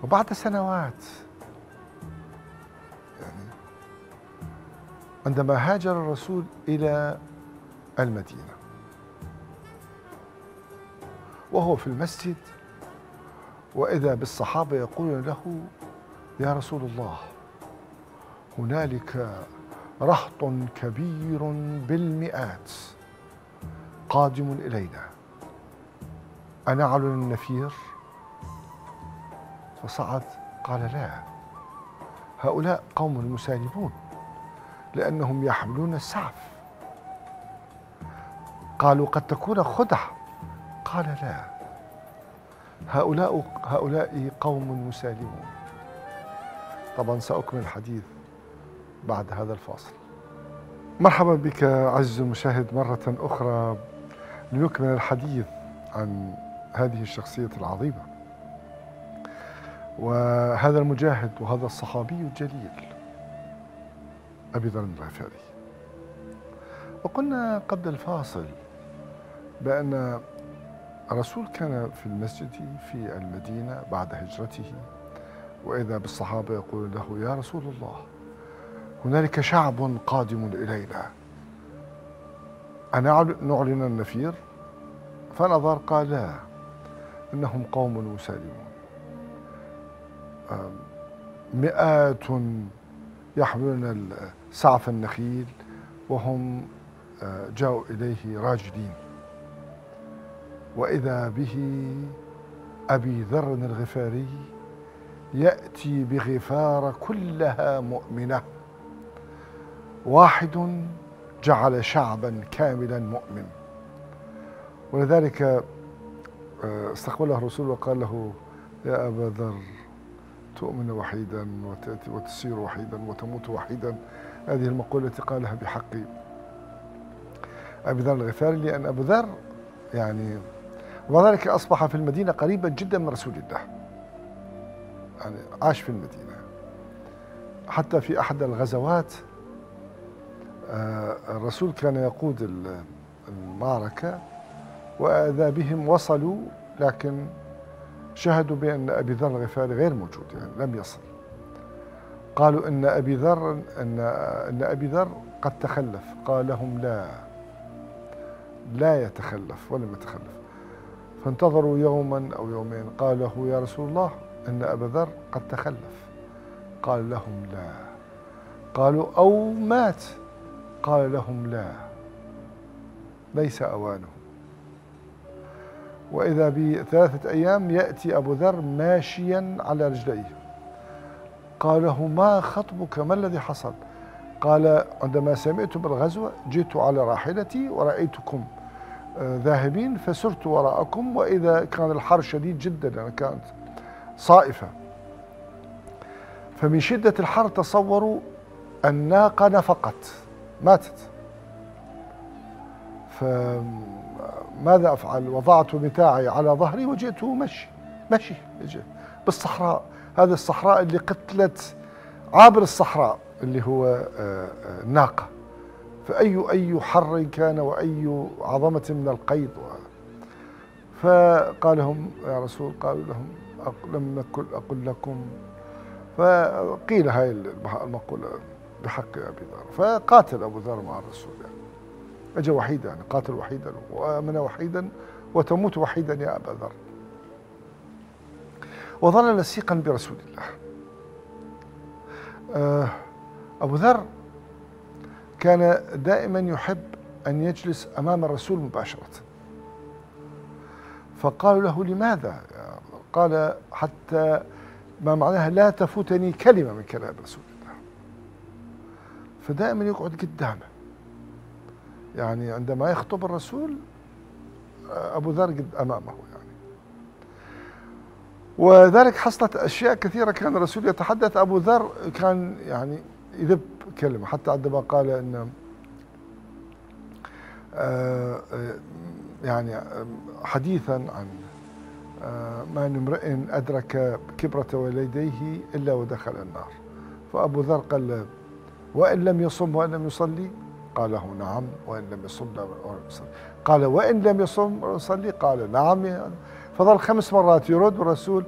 وبعد سنوات عندما هاجر الرسول إلى المدينة وهو في المسجد وإذا بالصحابة يقولون له يا رسول الله هنالك رهط كبير بالمئات قادم إلينا. أنعل النفير؟ فصعد قال لا هؤلاء قوم مسالمون. لأنهم يحملون السعف. قالوا قد تكون خدعة. قال لا. هؤلاء هؤلاء قوم مسالمون. طبعا سأكمل الحديث بعد هذا الفاصل. مرحبا بك عزيزي المشاهد مرة أخرى لنكمل الحديث عن هذه الشخصية العظيمة. وهذا المجاهد وهذا الصحابي الجليل. أبي ذر الغفاري. وقلنا قبل الفاصل بأن الرسول كان في المسجد في المدينة بعد هجرته وإذا بالصحابة يقول له يا رسول الله هنالك شعب قادم إلينا. أنا نعلن النفير؟ فنظر قال لا إنهم قوم مسالمون. مئات يحملون سعف النخيل وهم آه، جاءوا إليه راجلين وإذا به أبي ذر الغفاري يأتي بغفار كلها مؤمنة. واحد جعل شعبا كاملا مؤمن. ولذلك آه، استقبله الرسول وقال له يا أبا ذر تؤمن وحيدا وتسير وحيدا وتموت وحيدا. هذه المقولة التي قالها بحق أبي ذر الغفاري لأن أبو ذر يعني وذلك أصبح في المدينة قريبا جدا من رسول الله. يعني عاش في المدينة. حتى في أحد الغزوات آه، الرسول كان يقود المعركة وإذا بهم وصلوا لكن شهدوا بأن أبي ذر الغفاري غير موجود يعني لم يصل. قالوا إن أبي ذر إن إن أبي ذر قد تخلف. قال لهم لا لا يتخلف ولم يتخلف. فانتظروا يوما أو يومين. قال له يا رسول الله إن أبا ذر قد تخلف. قال لهم لا. قالوا أو مات. قال لهم لا. ليس أوانه. وإذا بثلاثة أيام يأتي أبو ذر ماشيا على رجليه. قال له ما خطبك ما الذي حصل؟ قال عندما سمعت بالغزوة جئت على راحلتي ورأيتكم آه، ذاهبين فسرت وراءكم وإذا كان الحر شديد جدا يعني كانت صائفة. فمن شدة الحر تصوروا الناقة نفقت ماتت. فماذا أفعل؟ وضعت متاعي على ظهري وجئت مشي مشي. بالصحراء. هذه الصحراء اللي قتلت عابر الصحراء اللي هو الناقة آه، فأي أي حر كان وأي عظمة من القيد. فقال لهم يا رسول قالوا لهم لم نكن أقل لكم. فقيل هاي المقولة بحق أبي ذر. فقاتل أبو ذر مع الرسول. يعني أجى وحيدا يعني قاتل وحيدا وآمن وحيدا وتموت وحيدا يا أبا ذر. وظل لصيقا برسول الله. آه، أبو ذر كان دائما يحب أن يجلس أمام الرسول مباشرة. فقالوا له لماذا؟ قال حتى ما معناها لا تفوتني كلمة من كلام رسول الله. فدائما يقعد قدامه. يعني عندما يخطب الرسول أبو ذر قد أمامه. وذلك حصلت أشياء كثيرة. كان الرسول يتحدث أبو ذر كان يعني يذب كلمة. حتى عندما قال أن آه، آه، يعني حديثا عن ما من امرئ أدرك كبرة والديه إلا ودخل النار. فأبو ذر قال وإن لم يصم وإن لم يصلي؟ قال له نعم. وإن لم يصم يصلي. قال وإن لم يصم ويصلي قال نعم. فظل خمس مرات يرد الرسول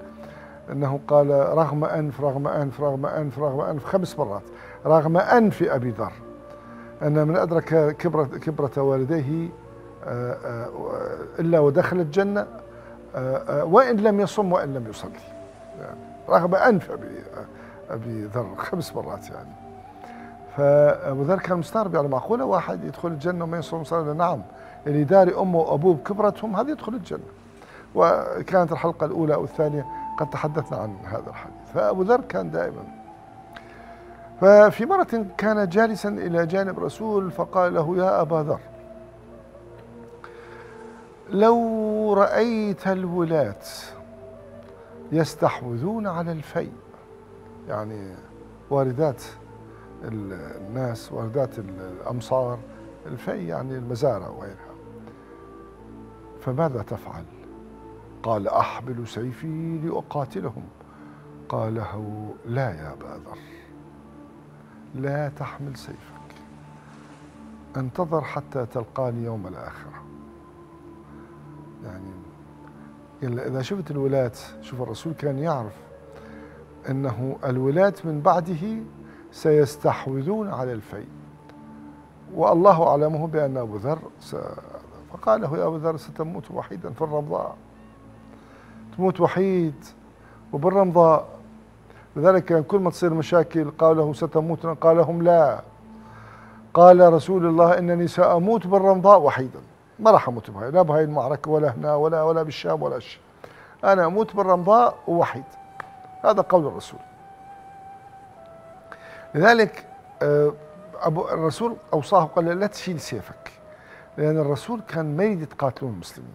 أنه قال رغم أنف رغم أنف رغم أنف رغم أنف خمس مرات. رغم أنف أبي ذر. أن من أدرك كبرة, كبرة والديه آه، آه، إلا ودخل الجنة آه، وإن لم يصم وإن لم يصلي. يعني رغم أنف أبي, أبي ذر خمس مرات يعني. فأبو ذر كان مستغرب يعني معقولة واحد يدخل الجنة وما يصوم ويصلي نعم. اللي داري أمه وأبوه بكبرتهم هذا يدخل الجنة. وكانت الحلقة الأولى أو الثانية قد تحدثنا عن هذا الحديث. فأبو ذر كان دائما. ففي مرة كان جالسا إلى جانب رسول فقال له يا أبا ذر لو رأيت الولاة يستحوذون على الفيء. يعني واردات الناس واردات الأمصار الفيء يعني المزارع وغيرها. فماذا تفعل؟ قال أحمل سيفي لأقاتلهم. قال له لا يا أبا ذر لا تحمل سيفك انتظر حتى تلقاني يوم الآخرة يعني إذا شفت الولاة شوف الرسول كان يعرف أنه الولاة من بعده سيستحوذون على الفيء والله أعلمه بأن أبو ذر فقال له يا أبو ذر ستموت وحيدا في الرمضاء. تموت وحيد وبالرمضاء. لذلك كل ما تصير مشاكل قال له ستموت قال لهم لا. قال رسول الله إنني سأموت بالرمضاء وحيدا. ما راح أموت بهاي لا بهاي المعركة ولا هنا ولا ولا بالشام ولا شيء. أنا أموت بالرمضاء ووحيد. هذا قول الرسول. لذلك آه، أبو الرسول أوصاه قال لا تشيل سيفك لأن الرسول كان ما يريد يتقاتلون المسلمين.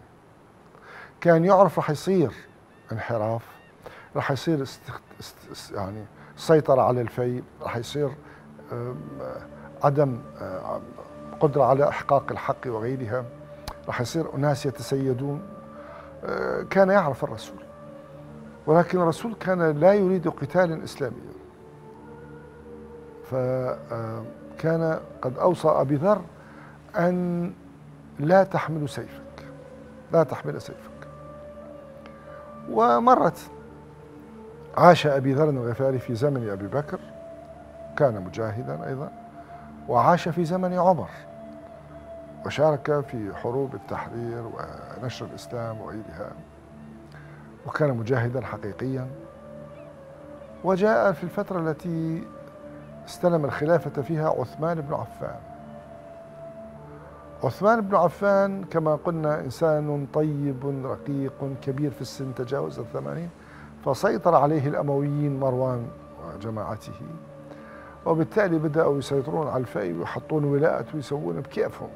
كان يعرف راح يصير. انحراف راح يصير استخ... است... يعني سيطرة على الفي راح يصير عدم قدرة على إحقاق الحق وغيرها راح يصير أناس يتسيدون. كان يعرف الرسول ولكن الرسول كان لا يريد قتالا إسلاميا فكان قد أوصى أبي ذر أن لا تحمل سيفك لا تحمل سيفك. ومرت. عاش أبي ذر الغفاري في زمن أبي بكر كان مجاهدا أيضا وعاش في زمن عمر وشارك في حروب التحرير ونشر الإسلام وغيرها وكان مجاهدا حقيقيا. وجاء في الفترة التي استلم الخلافة فيها عثمان بن عفان. عثمان بن عفان كما قلنا إنسان طيب رقيق كبير في السن تجاوز الثمانين فسيطر عليه الأمويين مروان وجماعته. وبالتالي بدأوا يسيطرون على الفئ ويحطون ولاءة ويسوون بكيفهم.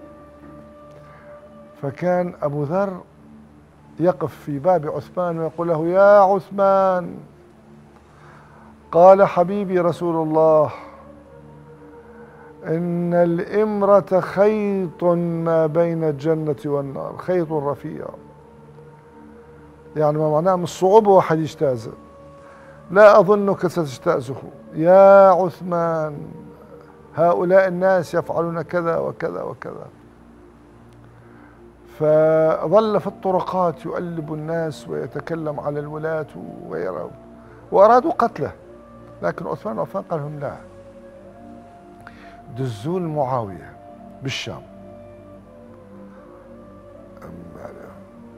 فكان أبو ذر يقف في باب عثمان ويقول له يا عثمان! قال حبيبي رسول الله إن الإمرة خيط ما بين الجنة والنار خيط رفيع. يعني ما معناه من الصعوبة واحد يجتازه لا أظنك ستجتازه. يا عثمان هؤلاء الناس يفعلون كذا وكذا وكذا. فظل في الطرقات يؤلب الناس ويتكلم على الولاة ويرى وأرادوا قتله. لكن عثمان عفان قال لهم لا. دزول معاوية بالشام.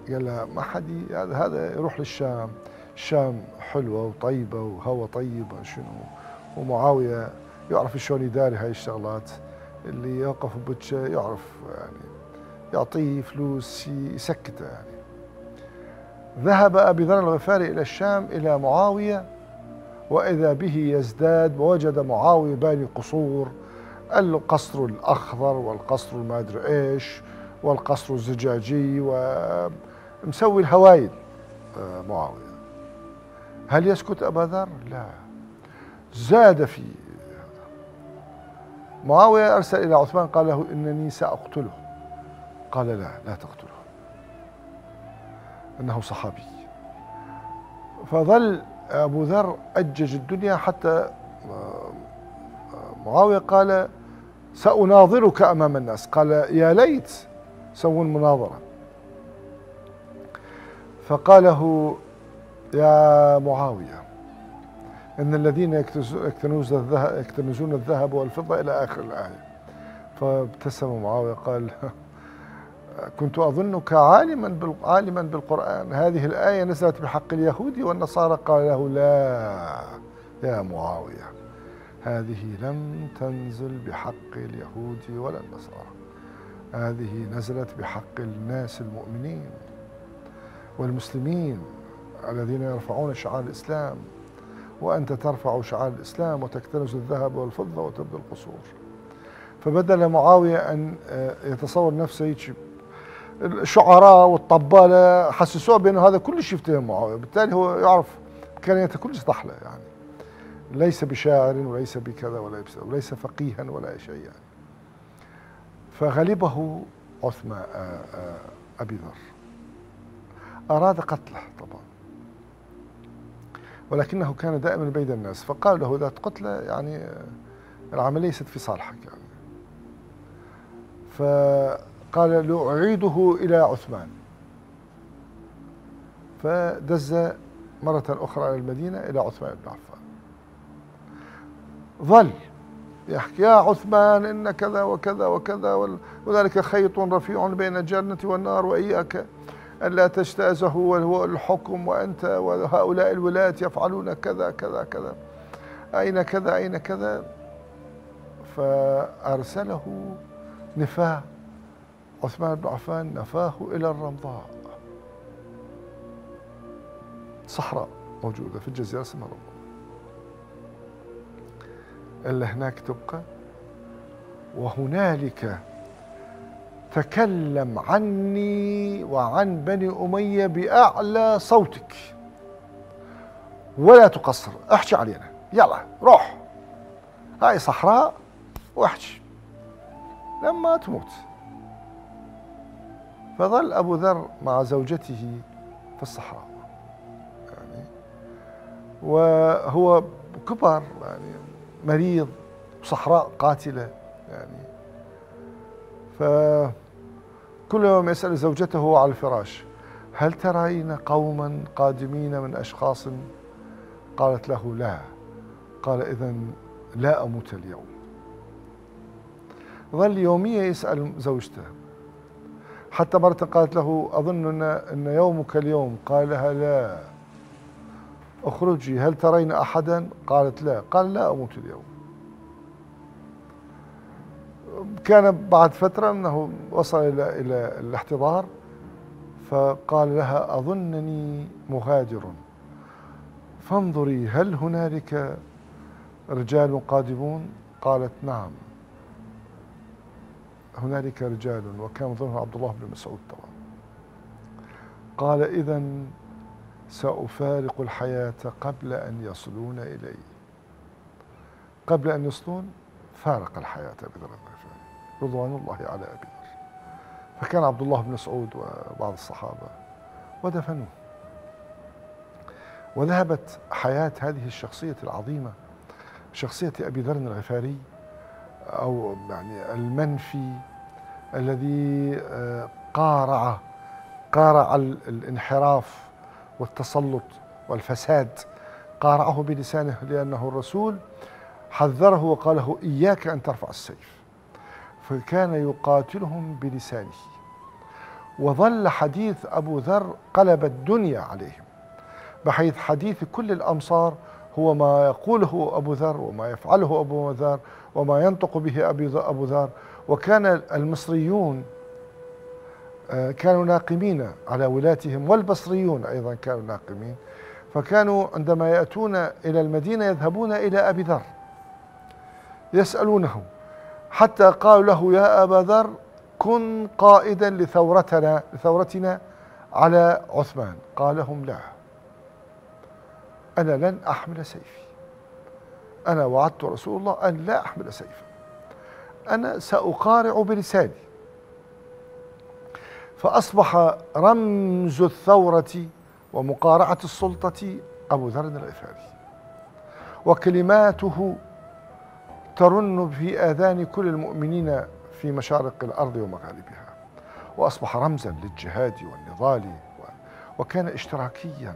قال ما حد هذا يروح للشام. الشام حلوة وطيبة وهوا طيب شنو. ومعاوية يعرف شلون يداري هاي الشغلات. اللي يوقف بوجهه يعرف يعني يعطيه فلوس يسكته يعني. ذهب أبي ذر الغفاري إلى الشام إلى معاوية. وإذا به يزداد ووجد معاوية باني قصور. القصر الأخضر والقصر ما أدري إيش والقصر الزجاجي ومسوي الهوايل. آه، معاوية. هل يسكت أبا ذر؟ لا. زاد في معاوية أرسل إلى عثمان قال له إنني سأقتله. قال لا لا تقتله. إنه صحابي. فظل أبو ذر أجج الدنيا حتى معاوية قال سأناظرك أمام الناس. قال يا ليت سووا المناظرة. فقال له يا معاوية إن الذين يكتنزون الذهب والفضة إلى آخر الآية. فابتسم معاوية قال كنت أظنك عالما عالما بالقرآن. هذه الآية نزلت بحق اليهود والنصارى. قال له لا يا معاوية. هذه لم تنزل بحق اليهود ولا النصارى. هذه نزلت بحق الناس المؤمنين والمسلمين الذين يرفعون شعار الإسلام. وأنت ترفع شعار الإسلام وتكتنز الذهب والفضة وتبني القصور فبدل معاوية أن يتصور نفسه الشعراء والطبالة حسسوه بأنه هذا كل شيء يفتهم معاوية. بالتالي هو يعرف إمكانياته كل شيء له يعني. ليس بشاعر وليس بكذا ولا وليس فقيها ولا يعني فغلبه عثمان آه، آه، أبي ذر. أراد قتله طبعا. ولكنه كان دائما بين الناس. فقال له إذا قتلة يعني آه، العملية ليست في صالحك يعني. ف قال لأعيده إلى عثمان. فدز مرة أخرى إلى المدينة إلى عثمان بن عفان. ظل. يحكي يا عثمان إن كذا وكذا وكذا وذلك خيط رفيع بين الجنة والنار وإياك ألا تجتازه وهو الحكم وأنت وهؤلاء الولاة يفعلون كذا كذا كذا. أين كذا أين كذا؟ فأرسله نفاه عثمان بن عفان نفاه إلى الرمضاء. صحراء موجودة في الجزيرة اسمها الرمضاء. إلا هناك تبقى وهنالك تكلم عني وعن بني أمية بأعلى صوتك. ولا تقصر احكي علينا. يلا روح. هاي صحراء واحكي. لما تموت. فظل أبو ذر مع زوجته في الصحراء. يعني وهو كبر يعني مريض صحراء قاتلة يعني. فكل يوم يسأل زوجته على الفراش هل ترين قوما قادمين من أشخاص؟ قالت له لا. قال إذا لا أموت اليوم. ظل يوميا يسأل زوجته. حتى مرة قالت له أظن أن يومك اليوم؟ قال لها لا. اخرجي هل ترين أحدا؟ قالت لا. قال لا أموت اليوم. كان بعد فترة أنه وصل إلى إلى الاحتضار فقال لها أظنني مهاجر. فانظري هل هنالك رجال قادمون؟ قالت نعم. هنالك رجال وكان ظنه عبد الله بن مسعود طبعا. قال إذا سأفارق الحياة قبل أن يصلون إلي. قبل أن يصلون فارق الحياة ذر رضوان الله على أبي فكان عبد الله بن مسعود وبعض الصحابة ودفنوه. وذهبت حياة هذه الشخصية العظيمة شخصية أبي ذر الغفاري أو يعني المنفي الذي آه، قارع قارع الانحراف والتسلط والفساد. قارعه بلسانه لأنه الرسول حذره وقال له إياك أن ترفع السيف. فكان يقاتلهم بلسانه. وظل حديث أبو ذر قلب الدنيا عليهم. بحيث حديث كل الأمصار هو ما يقوله أبو ذر وما يفعله أبو ذر وما ينطق به أبو ذر. وكان المصريون كانوا ناقمين على ولاتهم والبصريون أيضا كانوا ناقمين. فكانوا عندما يأتون إلى المدينة يذهبون إلى أبي ذر يسألونه حتى قالوا له يا أبا ذر كن قائدا لثورتنا لثورتنا على عثمان. قال لهم لا أنا لن أحمل سيفي. أنا وعدت رسول الله أن لا أحمل سيفا. أنا سأقارع بلساني. فأصبح رمز الثورة ومقارعة السلطة أبو ذر الغفاري وكلماته ترن في آذان كل المؤمنين في مشارق الأرض ومغاربها. وأصبح رمزا للجهاد والنضال وكان اشتراكيا.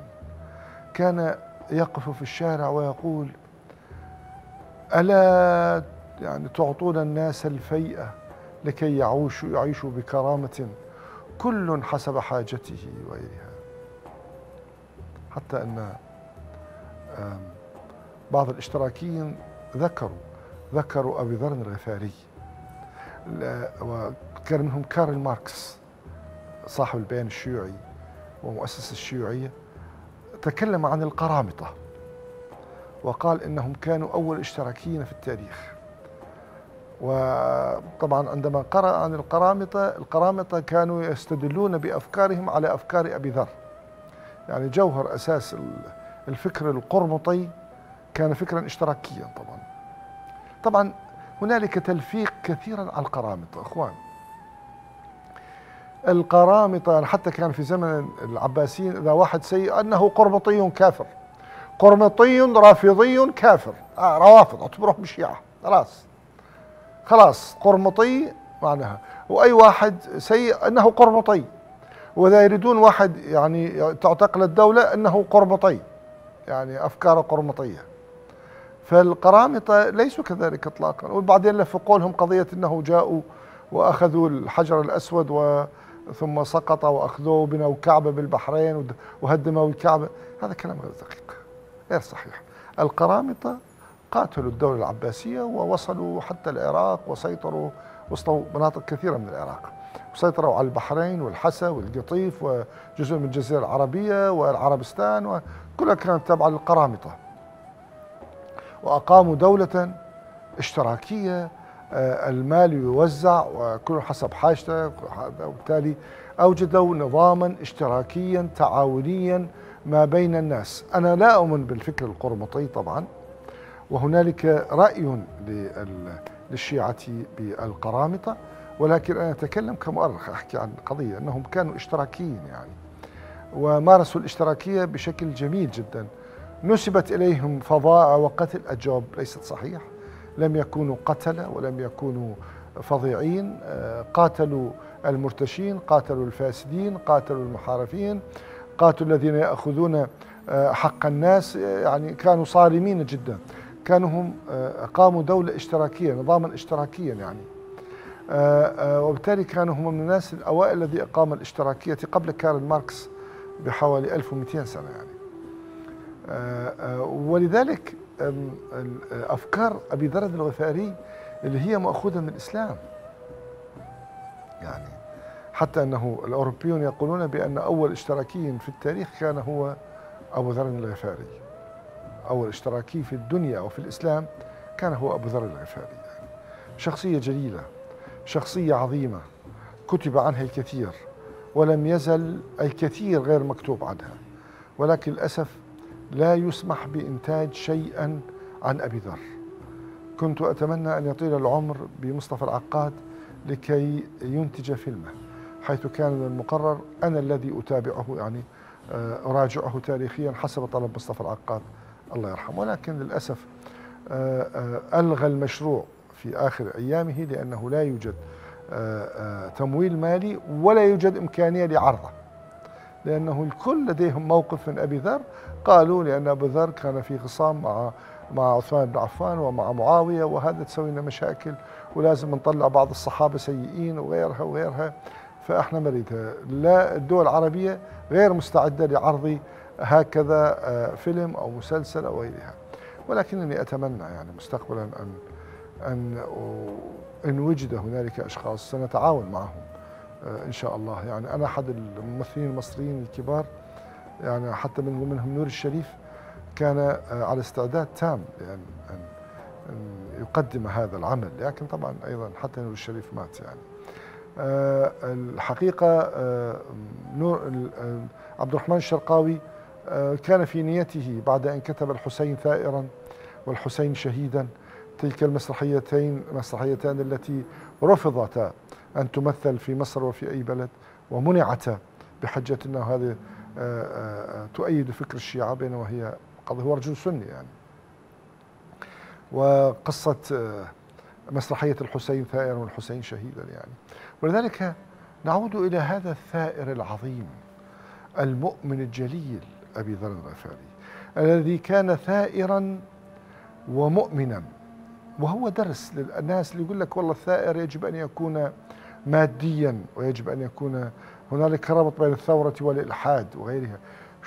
كان يقف في الشارع ويقول ألا يعني تعطون الناس الفيئة لكي يعيشوا يعيشوا بكرامة كل حسب حاجته وغيرها. حتى أن بعض الاشتراكيين ذكروا ذكروا أبي ذر الغفاري وكان منهم كارل ماركس صاحب البيان الشيوعي ومؤسس الشيوعية تكلم عن القرامطة وقال إنهم كانوا أول اشتراكيين في التاريخ. وطبعا عندما قرأ عن القرامطة القرامطة كانوا يستدلون بأفكارهم على أفكار أبي ذر. يعني جوهر أساس الفكر القرمطي كان فكرا اشتراكيا طبعا. طبعا هنالك تلفيق كثيرا على القرامطة أخوان. القرامطة حتى كان في زمن العباسيين إذا واحد سيء أنه قرمطي كافر. قرمطي رافضي كافر. آه روافض اعتبروهم شيعة خلاص. خلاص قرمطي معناها. وأي واحد سيء أنه قرمطي. وإذا يريدون واحد يعني تعتقل الدولة أنه قرمطي يعني أفكاره قرمطية. فالقرامطة ليسوا كذلك إطلاقا. وبعدين لفقوا لهم قضية أنه جاءوا وأخذوا الحجر الأسود و ثم سقط وأخذوه بنوا كعبة بالبحرين وهدموا الكعبة. هذا كلام غير دقيق غير صحيح. القرامطة قاتلوا الدولة العباسية ووصلوا حتى العراق وسيطروا وصلوا مناطق كثيرة من العراق. وسيطروا على البحرين والحسا والقطيف وجزء من الجزيرة العربية والعربستان وكلها كانت تابعة للقرامطة. وأقاموا دولة اشتراكية آه، المال يوزع وكل حسب حاجته وبالتالي أوجدوا نظاما اشتراكيا تعاونيا ما بين الناس. أنا لا أؤمن بالفكر القرمطي طبعا وهنالك رأي للشيعة بالقرامطة ولكن أنا أتكلم كمؤرخ أحكي عن قضية أنهم كانوا اشتراكيين يعني ومارسوا الاشتراكية بشكل جميل جدا. نسبت إليهم فظاعة وقتل الجواب ليست صحيح لم يكونوا قتلة ولم يكونوا فظيعين. آه، قاتلوا المرتشين قاتلوا الفاسدين قاتلوا المحارفين قاتلوا الذين يأخذون آه، حق الناس. يعني كانوا صارمين جدا. كانوا هم آه، أقاموا دولة اشتراكية نظاما اشتراكيا يعني. وبالتالي كانوا هم من الناس الأوائل الذي أقام الاشتراكية قبل كارل ماركس بحوالي 1200 سنة يعني. ولذلك أفكار أبي ذر الغفاري اللي هي مأخوذة من الإسلام يعني. حتى أنه الأوروبيون يقولون بأن أول اشتراكي في التاريخ كان هو أبو ذر الغفاري. أول اشتراكي في الدنيا أو في الإسلام كان هو أبو ذر الغفاري يعني شخصية جليلة شخصية عظيمة كتب عنها الكثير ولم يزل الكثير غير مكتوب عنها ولكن للأسف لا يسمح بإنتاج شيئا عن أبي ذر. كنت أتمنى أن يطيل العمر بمصطفى العقاد لكي ينتج فيلمه حيث كان من المقرر أنا الذي أتابعه يعني آه، أراجعه تاريخيا حسب طلب مصطفى العقاد. الله يرحمه. ولكن للأسف آه، آه، ألغى المشروع في آخر أيامه لأنه لا يوجد تمويل مالي ولا يوجد إمكانية لعرضه. لأنه الكل لديهم موقف من أبي ذر. قالوا لأن أبو ذر كان في خصام مع مع عثمان بن عفان ومع معاوية وهذا تسوي لنا مشاكل ولازم نطلع بعض الصحابة سيئين وغيرها وغيرها. فإحنا مريدها لا الدول العربية غير مستعدة لعرض هكذا آه، فيلم أو مسلسل أو غيرها. ولكنني أتمنى يعني مستقبلا أن أن إن وجد هنالك أشخاص سنتعاون معهم آه، إن شاء الله. يعني أنا أحد الممثلين المصريين الكبار يعني حتى من ضمنهم نور الشريف كان آه، على استعداد تام لأن أن يقدم هذا العمل. لكن طبعا أيضا حتى نور الشريف مات يعني. الحقيقة نور عبد الرحمن الشرقاوي كان في نيته بعد أن كتب الحسين ثائرا والحسين شهيدا. تلك المسرحيتين مسرحيتان التي رفضتا أن تمثل في مصر وفي أي بلد ومنعتا بحجة أنه هذه تؤيد فكر الشيعة بينما هي قضية هو رجل سني يعني. وقصة مسرحية الحسين ثائرا والحسين شهيدا يعني. ولذلك نعود إلى هذا الثائر العظيم المؤمن الجليل أبي ذر الغفاري الذي كان ثائرا ومؤمنا. وهو درس للناس اللي يقول لك والله الثائر يجب أن يكون ماديا ويجب أن يكون هنالك ربط بين الثورة والإلحاد وغيرها.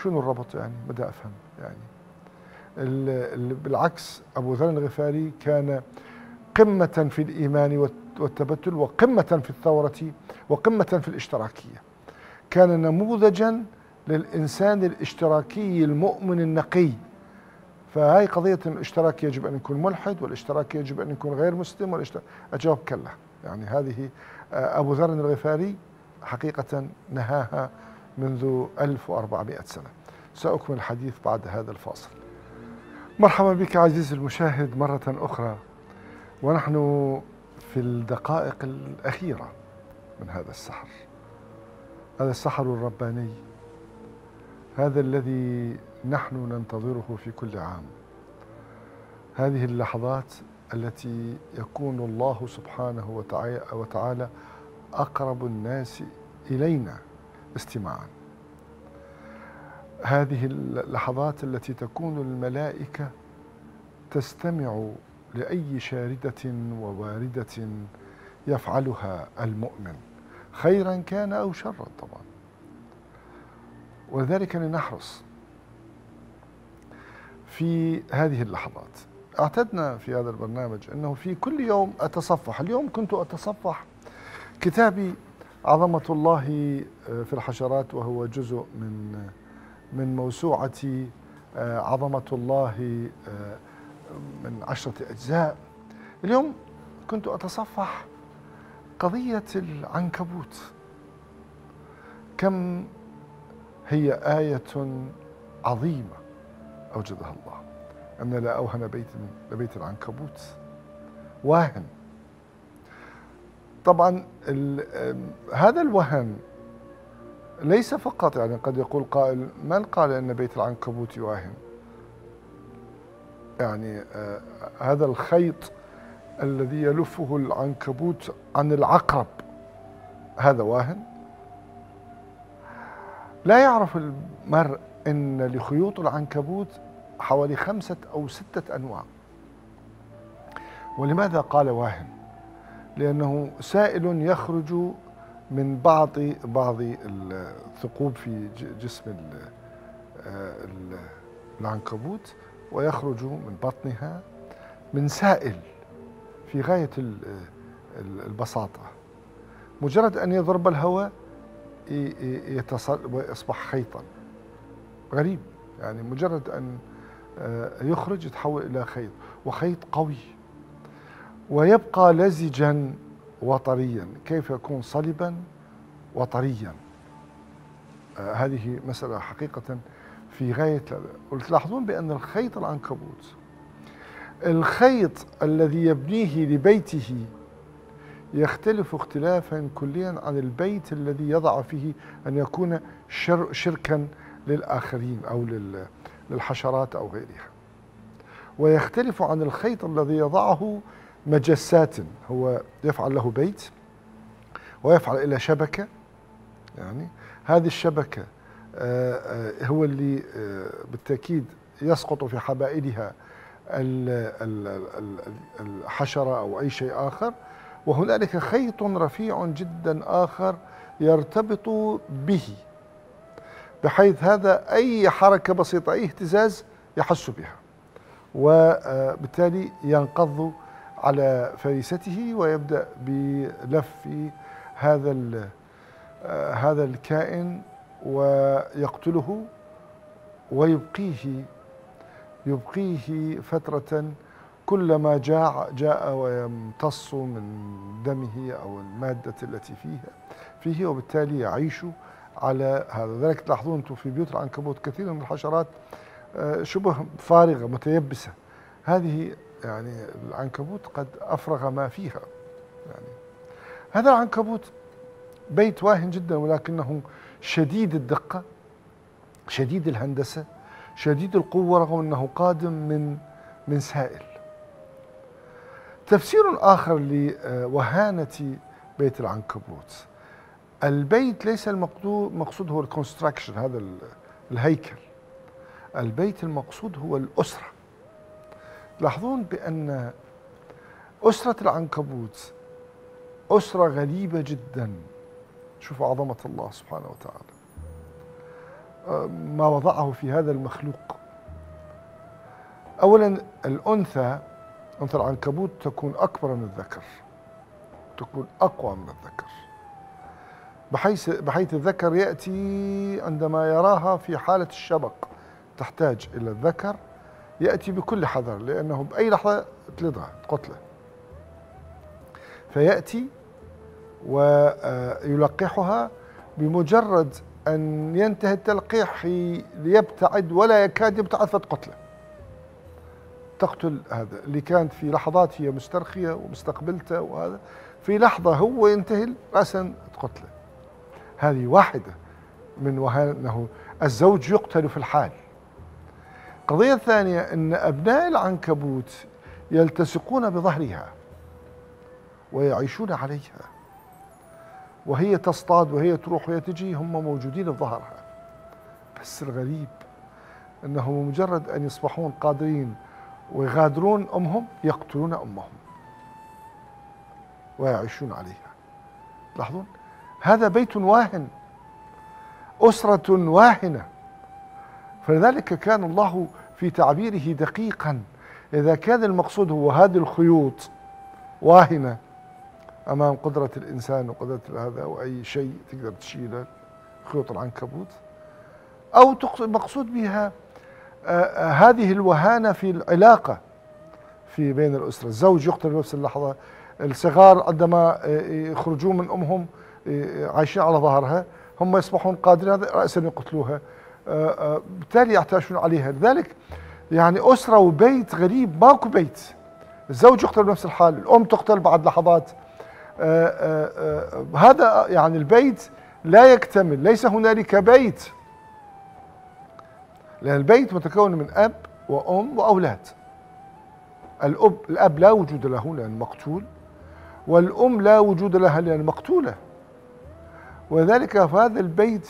شنو الربط يعني؟ بدأ أفهم يعني. بالعكس أبو ذر الغفاري كان قمة في الإيمان والتبتل وقمة في الثورة وقمة في الاشتراكية. كان نموذجا للإنسان الاشتراكي المؤمن النقي. فهاي قضية الاشتراك يجب أن يكون ملحد والاشتراك يجب أن يكون غير مسلم والاشتراك أجاوب كلا. يعني هذه آه، أبو ذر الغفاري حقيقة نهاها منذ 1400 سنة. سأكمل الحديث بعد هذا الفاصل. مرحبا بك عزيزي المشاهد مرة أخرى. ونحن في الدقائق الأخيرة من هذا السحر. هذا السحر الرباني. هذا الذي نحن ننتظره في كل عام. هذه اللحظات التي يكون الله سبحانه وتعالى أقرب الناس إلينا استماعا. هذه اللحظات التي تكون الملائكة تستمع لأي شاردة وواردة يفعلها المؤمن خيرا كان أو شرا طبعا. ولذلك لنحرص في هذه اللحظات. أعتدنا في هذا البرنامج أنه في كل يوم أتصفح. اليوم كنت أتصفح كتابي عظمة الله في الحشرات وهو جزء من من موسوعه عظمة الله من عشرة أجزاء. اليوم كنت أتصفح قضية العنكبوت. كم هي آية عظيمة أوجدها الله. أن لا أوهن بيت لبيت العنكبوت. واهن طبعا هذا الوهن ليس فقط يعني قد يقول قائل من قال أن بيت العنكبوت يواهن؟ يعني آه هذا الخيط الذي يلفه العنكبوت عن العقرب هذا واهن؟ لا يعرف المرء أن لخيوط العنكبوت حوالي خمسة أو ستة أنواع. ولماذا قال واهن؟ لأنه سائل يخرج من بعض بعض الثقوب في جسم العنكبوت ويخرج من بطنها من سائل في غاية البساطة. مجرد أن يضرب الهواء يتصل ويصبح خيطا. غريب يعني مجرد أن آه، يخرج يتحول إلى خيط وخيط قوي ويبقى لزجا وطريا. كيف يكون صلبا؟ وطريا. آه، هذه مسألة حقيقة في غاية وتلاحظون بأن الخيط العنكبوت الخيط الذي يبنيه لبيته يختلف اختلافا كليا عن البيت الذي يضع فيه أن يكون شر شركا للآخرين أو للحشرات أو غيرها. ويختلف عن الخيط الذي يضعه مجسات هو يفعل له بيت ويفعل إلى شبكة يعني هذه الشبكة آه، آه، هو اللي آه، بالتأكيد يسقط في حبائلها الحشرة أو أي شيء آخر. وهنالك خيط رفيع جدا آخر يرتبط به. بحيث هذا أي حركة بسيطة أي اهتزاز يحس بها. وبالتالي ينقض على فريسته ويبدأ بلف هذا هذا الكائن ويقتله ويبقيه يبقيه فترة كلما جاع جاء ويمتص من دمه أو المادة التي فيها فيه وبالتالي يعيش على هذا. ذلك تلاحظون أنتم في بيوت العنكبوت كثير من الحشرات آه، شبه فارغة متيبسة. هذه يعني العنكبوت قد أفرغ ما فيها. يعني هذا العنكبوت بيت واهن جدا ولكنه شديد الدقة شديد الهندسة شديد القوة رغم أنه قادم من من سائل. تفسير آخر لوهانة بيت العنكبوت. البيت ليس المقصود هو الكونستراكشن هذا الهيكل. البيت المقصود هو الأسرة. تلاحظون بأن أسرة العنكبوت أسرة غريبة جدا. شوفوا عظمة الله سبحانه وتعالى. ما وضعه في هذا المخلوق. أولا الأنثى أنثى العنكبوت تكون أكبر من الذكر تكون أقوى من الذكر. بحيث بحيث الذكر يأتي عندما يراها في حالة الشبق تحتاج إلى الذكر يأتي بكل حذر لأنه بأي لحظة تلدها تقتله. فيأتي ويلقحها بمجرد أن ينتهي التلقيح ليبتعد ولا يكاد يبتعد فتقتله. تقتل هذا اللي كانت في لحظات هي مسترخية ومستقبلته وهذا في لحظة هو ينتهي رأسا تقتله. هذه واحدة من أنه الزوج يقتل في الحال. القضية الثانية أن أبناء العنكبوت يلتصقون بظهرها ويعيشون عليها. وهي تصطاد وهي تروح وهي تجي هم موجودين بظهرها بس الغريب أنه مجرد أن يصبحون قادرين ويغادرون أمهم يقتلون أمهم. ويعيشون عليها. لاحظون؟ هذا بيت واهن. أسرة واهنة. فلذلك كان الله في تعبيره دقيقا. إذا كان المقصود هو هذه الخيوط واهنة أمام قدرة الإنسان وقدرة هذا أو أي شيء تقدر تشيله خيوط العنكبوت أو مقصود بها هذه الوهانة في العلاقة في بين الأسرة. الزوج يقتل بنفس اللحظة الصغار عندما آه، يخرجون من أمهم عايشين على ظهرها هم يصبحون قادرين رأسا يقتلوها بالتالي يعتاشون عليها. لذلك يعني أسرة وبيت غريب ماكو بيت. الزوج يقتل بنفس الحال الأم تقتل بعد لحظات. هذا يعني البيت لا يكتمل ليس هنالك بيت. لأن البيت متكون من أب وأم وأولاد. الأب الأب لا وجود له لأن مقتول والأم لا وجود لها لأن مقتولة. وذلك فهذا البيت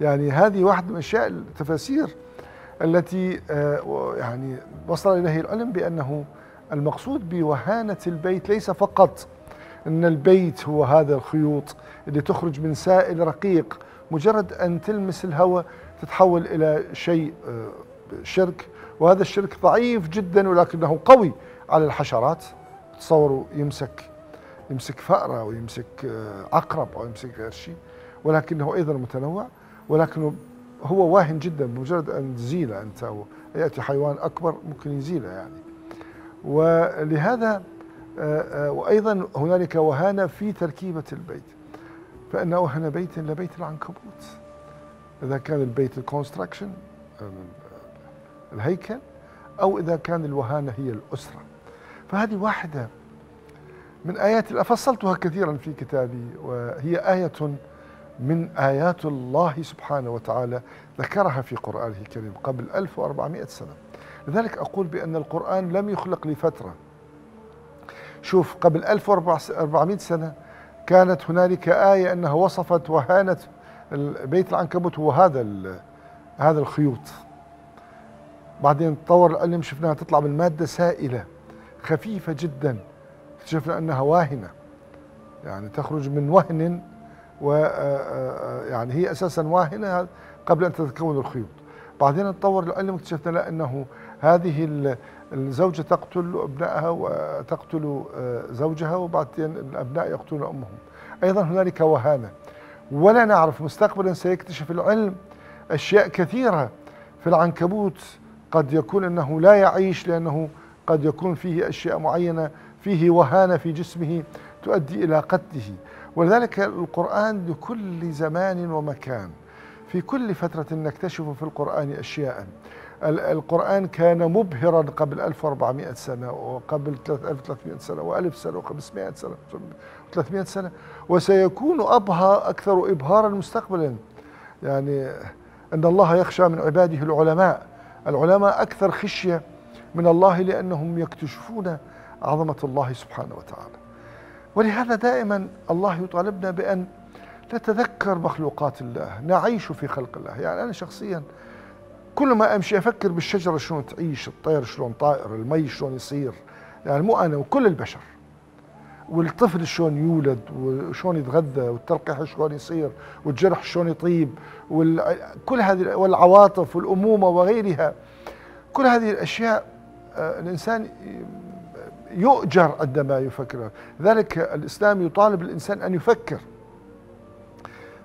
يعني هذه واحدة من أشياء التفاسير التي آه، يعني وصل إليه العلم بأنه المقصود بوهانة البيت ليس فقط أن البيت هو هذا الخيوط اللي تخرج من سائل رقيق مجرد أن تلمس الهواء تتحول إلى شيء آه، شرك. وهذا الشرك ضعيف جدا ولكنه قوي على الحشرات. تصوروا يمسك يمسك فأرة أو يمسك آه، عقرب أو يمسك غير شيء. ولكنه أيضا متنوع. ولكنه هو واهن جدا بمجرد أن تزيله أنت أو يأتي حيوان أكبر ممكن يزيله يعني. ولهذا آه، وأيضا هنالك وهانة في تركيبة البيت. فإن أوهن بيت لبيت العنكبوت. إذا كان البيت الكونستراكشن الهيكل أو إذا كان الوهانة هي الأسرة. فهذه واحدة من آيات فصلتها كثيرا في كتابي وهي آية من آيات الله سبحانه وتعالى ذكرها في قرآنه الكريم قبل 1400 سنة. لذلك أقول بأن القرآن لم يخلق لفترة شوف قبل 1400 سنة كانت هنالك آية أنها وصفت وهانة بيت العنكبوت هو هذا هذا الخيوط. بعدين تطور العلم شفناها تطلع من مادة سائلة خفيفة جدا. اكتشفنا أنها واهنة. يعني تخرج من وهن و يعني هي أساسا واهنة قبل أن تتكون الخيوط. بعدين تطور العلم اكتشفنا لا أنه هذه الزوجة تقتل أبنائها وتقتل زوجها وبعدين الأبناء يقتلون أمهم. أيضا هنالك وهانة. ولا نعرف مستقبلا سيكتشف العلم أشياء كثيرة في العنكبوت. قد يكون أنه لا يعيش لأنه قد يكون فيه أشياء معينة فيه وهانة في جسمه تؤدي إلى قتله. ولذلك القرآن لكل زمان ومكان في كل فترة نكتشف في القرآن أشياء. القرآن كان مبهرا قبل 1400 سنة وقبل 1300 سنة و1000 سنة و500 سنة و300 سنة. وسيكون أبهى أكثر إبهارا مستقبلا. يعني أن الله يخشى من عباده العلماء. العلماء أكثر خشية من الله لأنهم يكتشفون عظمة الله سبحانه وتعالى. ولهذا دائما الله يطالبنا بأن نتذكر مخلوقات الله نعيش في خلق الله. يعني أنا شخصيا كل ما أمشي أفكر بالشجرة شلون تعيش الطير شلون طائر المي شلون يصير. يعني مو أنا وكل البشر. والطفل شلون يولد وشلون يتغذى والتلقيح شلون يصير والجرح شلون يطيب وكل هذه والعواطف والأمومة وغيرها. كل هذه الأشياء آه، الإنسان يؤجر عندما يفكر ذلك الإسلام يطالب الإنسان أن يفكر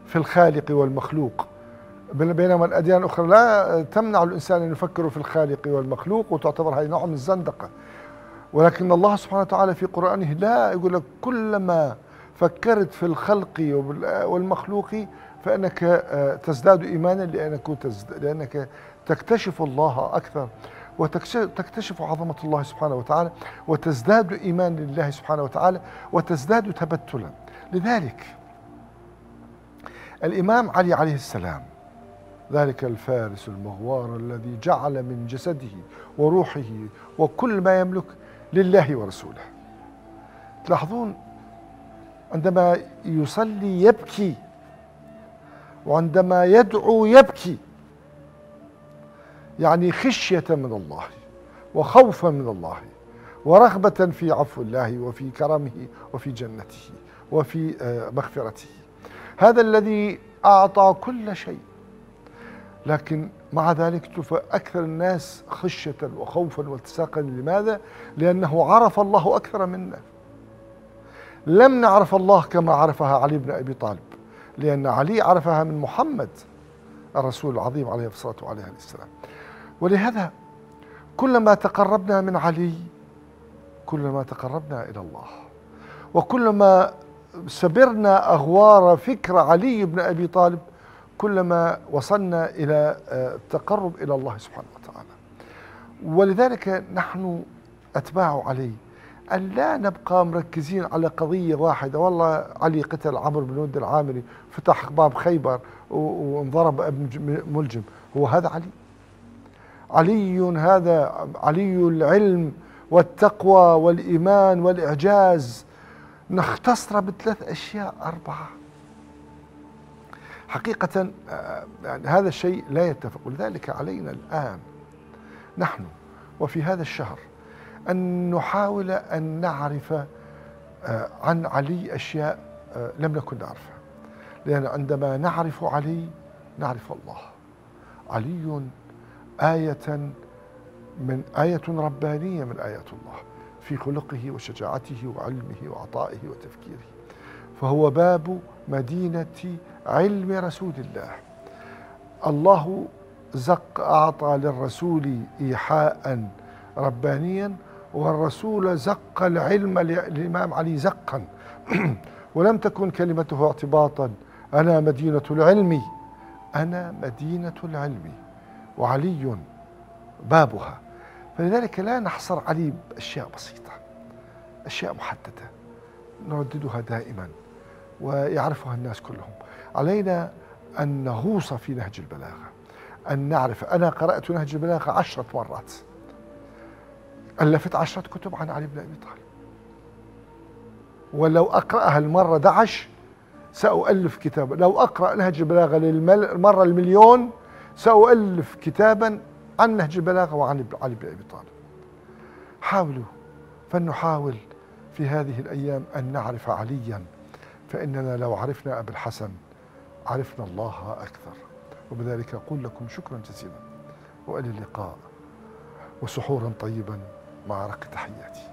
في الخالق والمخلوق. بينما الأديان الأخرى لا تمنع الإنسان أن يفكر في الخالق والمخلوق وتعتبر هذه نوع من الزندقة. ولكن الله سبحانه وتعالى في قرآنه لا يقول لك كلما فكرت في الخلق والمخلوق فإنك آه، تزداد إيمانا لأنك, لأنك تكتشف الله أكثر وتكتشف عظمة الله سبحانه وتعالى وتزداد إيمان لله سبحانه وتعالى وتزداد تبتلا. لذلك الإمام علي عليه السلام ذلك الفارس المغوار الذي جعل من جسده وروحه وكل ما يملك لله ورسوله. تلاحظون عندما يصلي يبكي وعندما يدعو يبكي يعني خشية من الله وخوفا من الله ورغبة في عفو الله وفي كرمه وفي جنته وفي آه، مغفرته. هذا الذي أعطى كل شيء. لكن مع ذلك أكثر الناس خشية وخوفا والتساقا لماذا؟ لأنه عرف الله أكثر منا. لم نعرف الله كما عرفها علي بن أبي طالب لأن علي عرفها من محمد الرسول العظيم عليه الصلاة والسلام. ولهذا كلما تقربنا من علي كلما تقربنا إلى الله وكلما سبرنا أغوار فكر علي بن أبي طالب كلما وصلنا إلى آه، التقرب إلى الله سبحانه وتعالى. ولذلك نحن أتباع علي أن لا نبقى مركزين على قضية واحدة. والله علي قتل عمرو بن ود العامري فتح باب خيبر وانضرب ابن ملجم. هو هذا علي. علي هذا علي العلم والتقوى والإيمان والإعجاز. نختصر بثلاث أشياء أربعة. حقيقة آه، يعني هذا الشيء لا يتفق. ولذلك علينا الآن نحن وفي هذا الشهر أن نحاول أن نعرف آه، عن علي أشياء آه، لم نكن نعرفها. لأن عندما نعرف علي نعرف الله. علي آية من آية ربانية من آيات الله في خلقه وشجاعته وعلمه وعطائه وتفكيره. فهو باب مدينة علم رسول الله. الله زق أعطى للرسول إيحاء ربانيا والرسول زق العلم للإمام علي زقا. ولم تكن كلمته اعتباطا. أنا مدينة العلم. أنا مدينة العلم. وعلي بابها. فلذلك لا نحصر علي بأشياء بسيطة. أشياء محددة. نرددها دائما. ويعرفها الناس كلهم. علينا أن نغوص في نهج البلاغة أن نعرف. أنا قرأت نهج البلاغة عشرة مرات. ألفت عشرة كتب عن علي بن أبي طالب. ولو أقرأها المرة دعش سأؤلف كتابا. لو أقرأ نهج البلاغة للمرة المليون سأؤلف كتابا عن نهج البلاغة وعن علي بن أبي طالب. حاولوا فلنحاول في هذه الأيام أن نعرف عليا فإننا لو عرفنا أبا الحسن عرفنا الله أكثر. وبذلك أقول لكم شكرا جزيلا. وإلى اللقاء. وسحورا طيبا. مع رق تحياتي.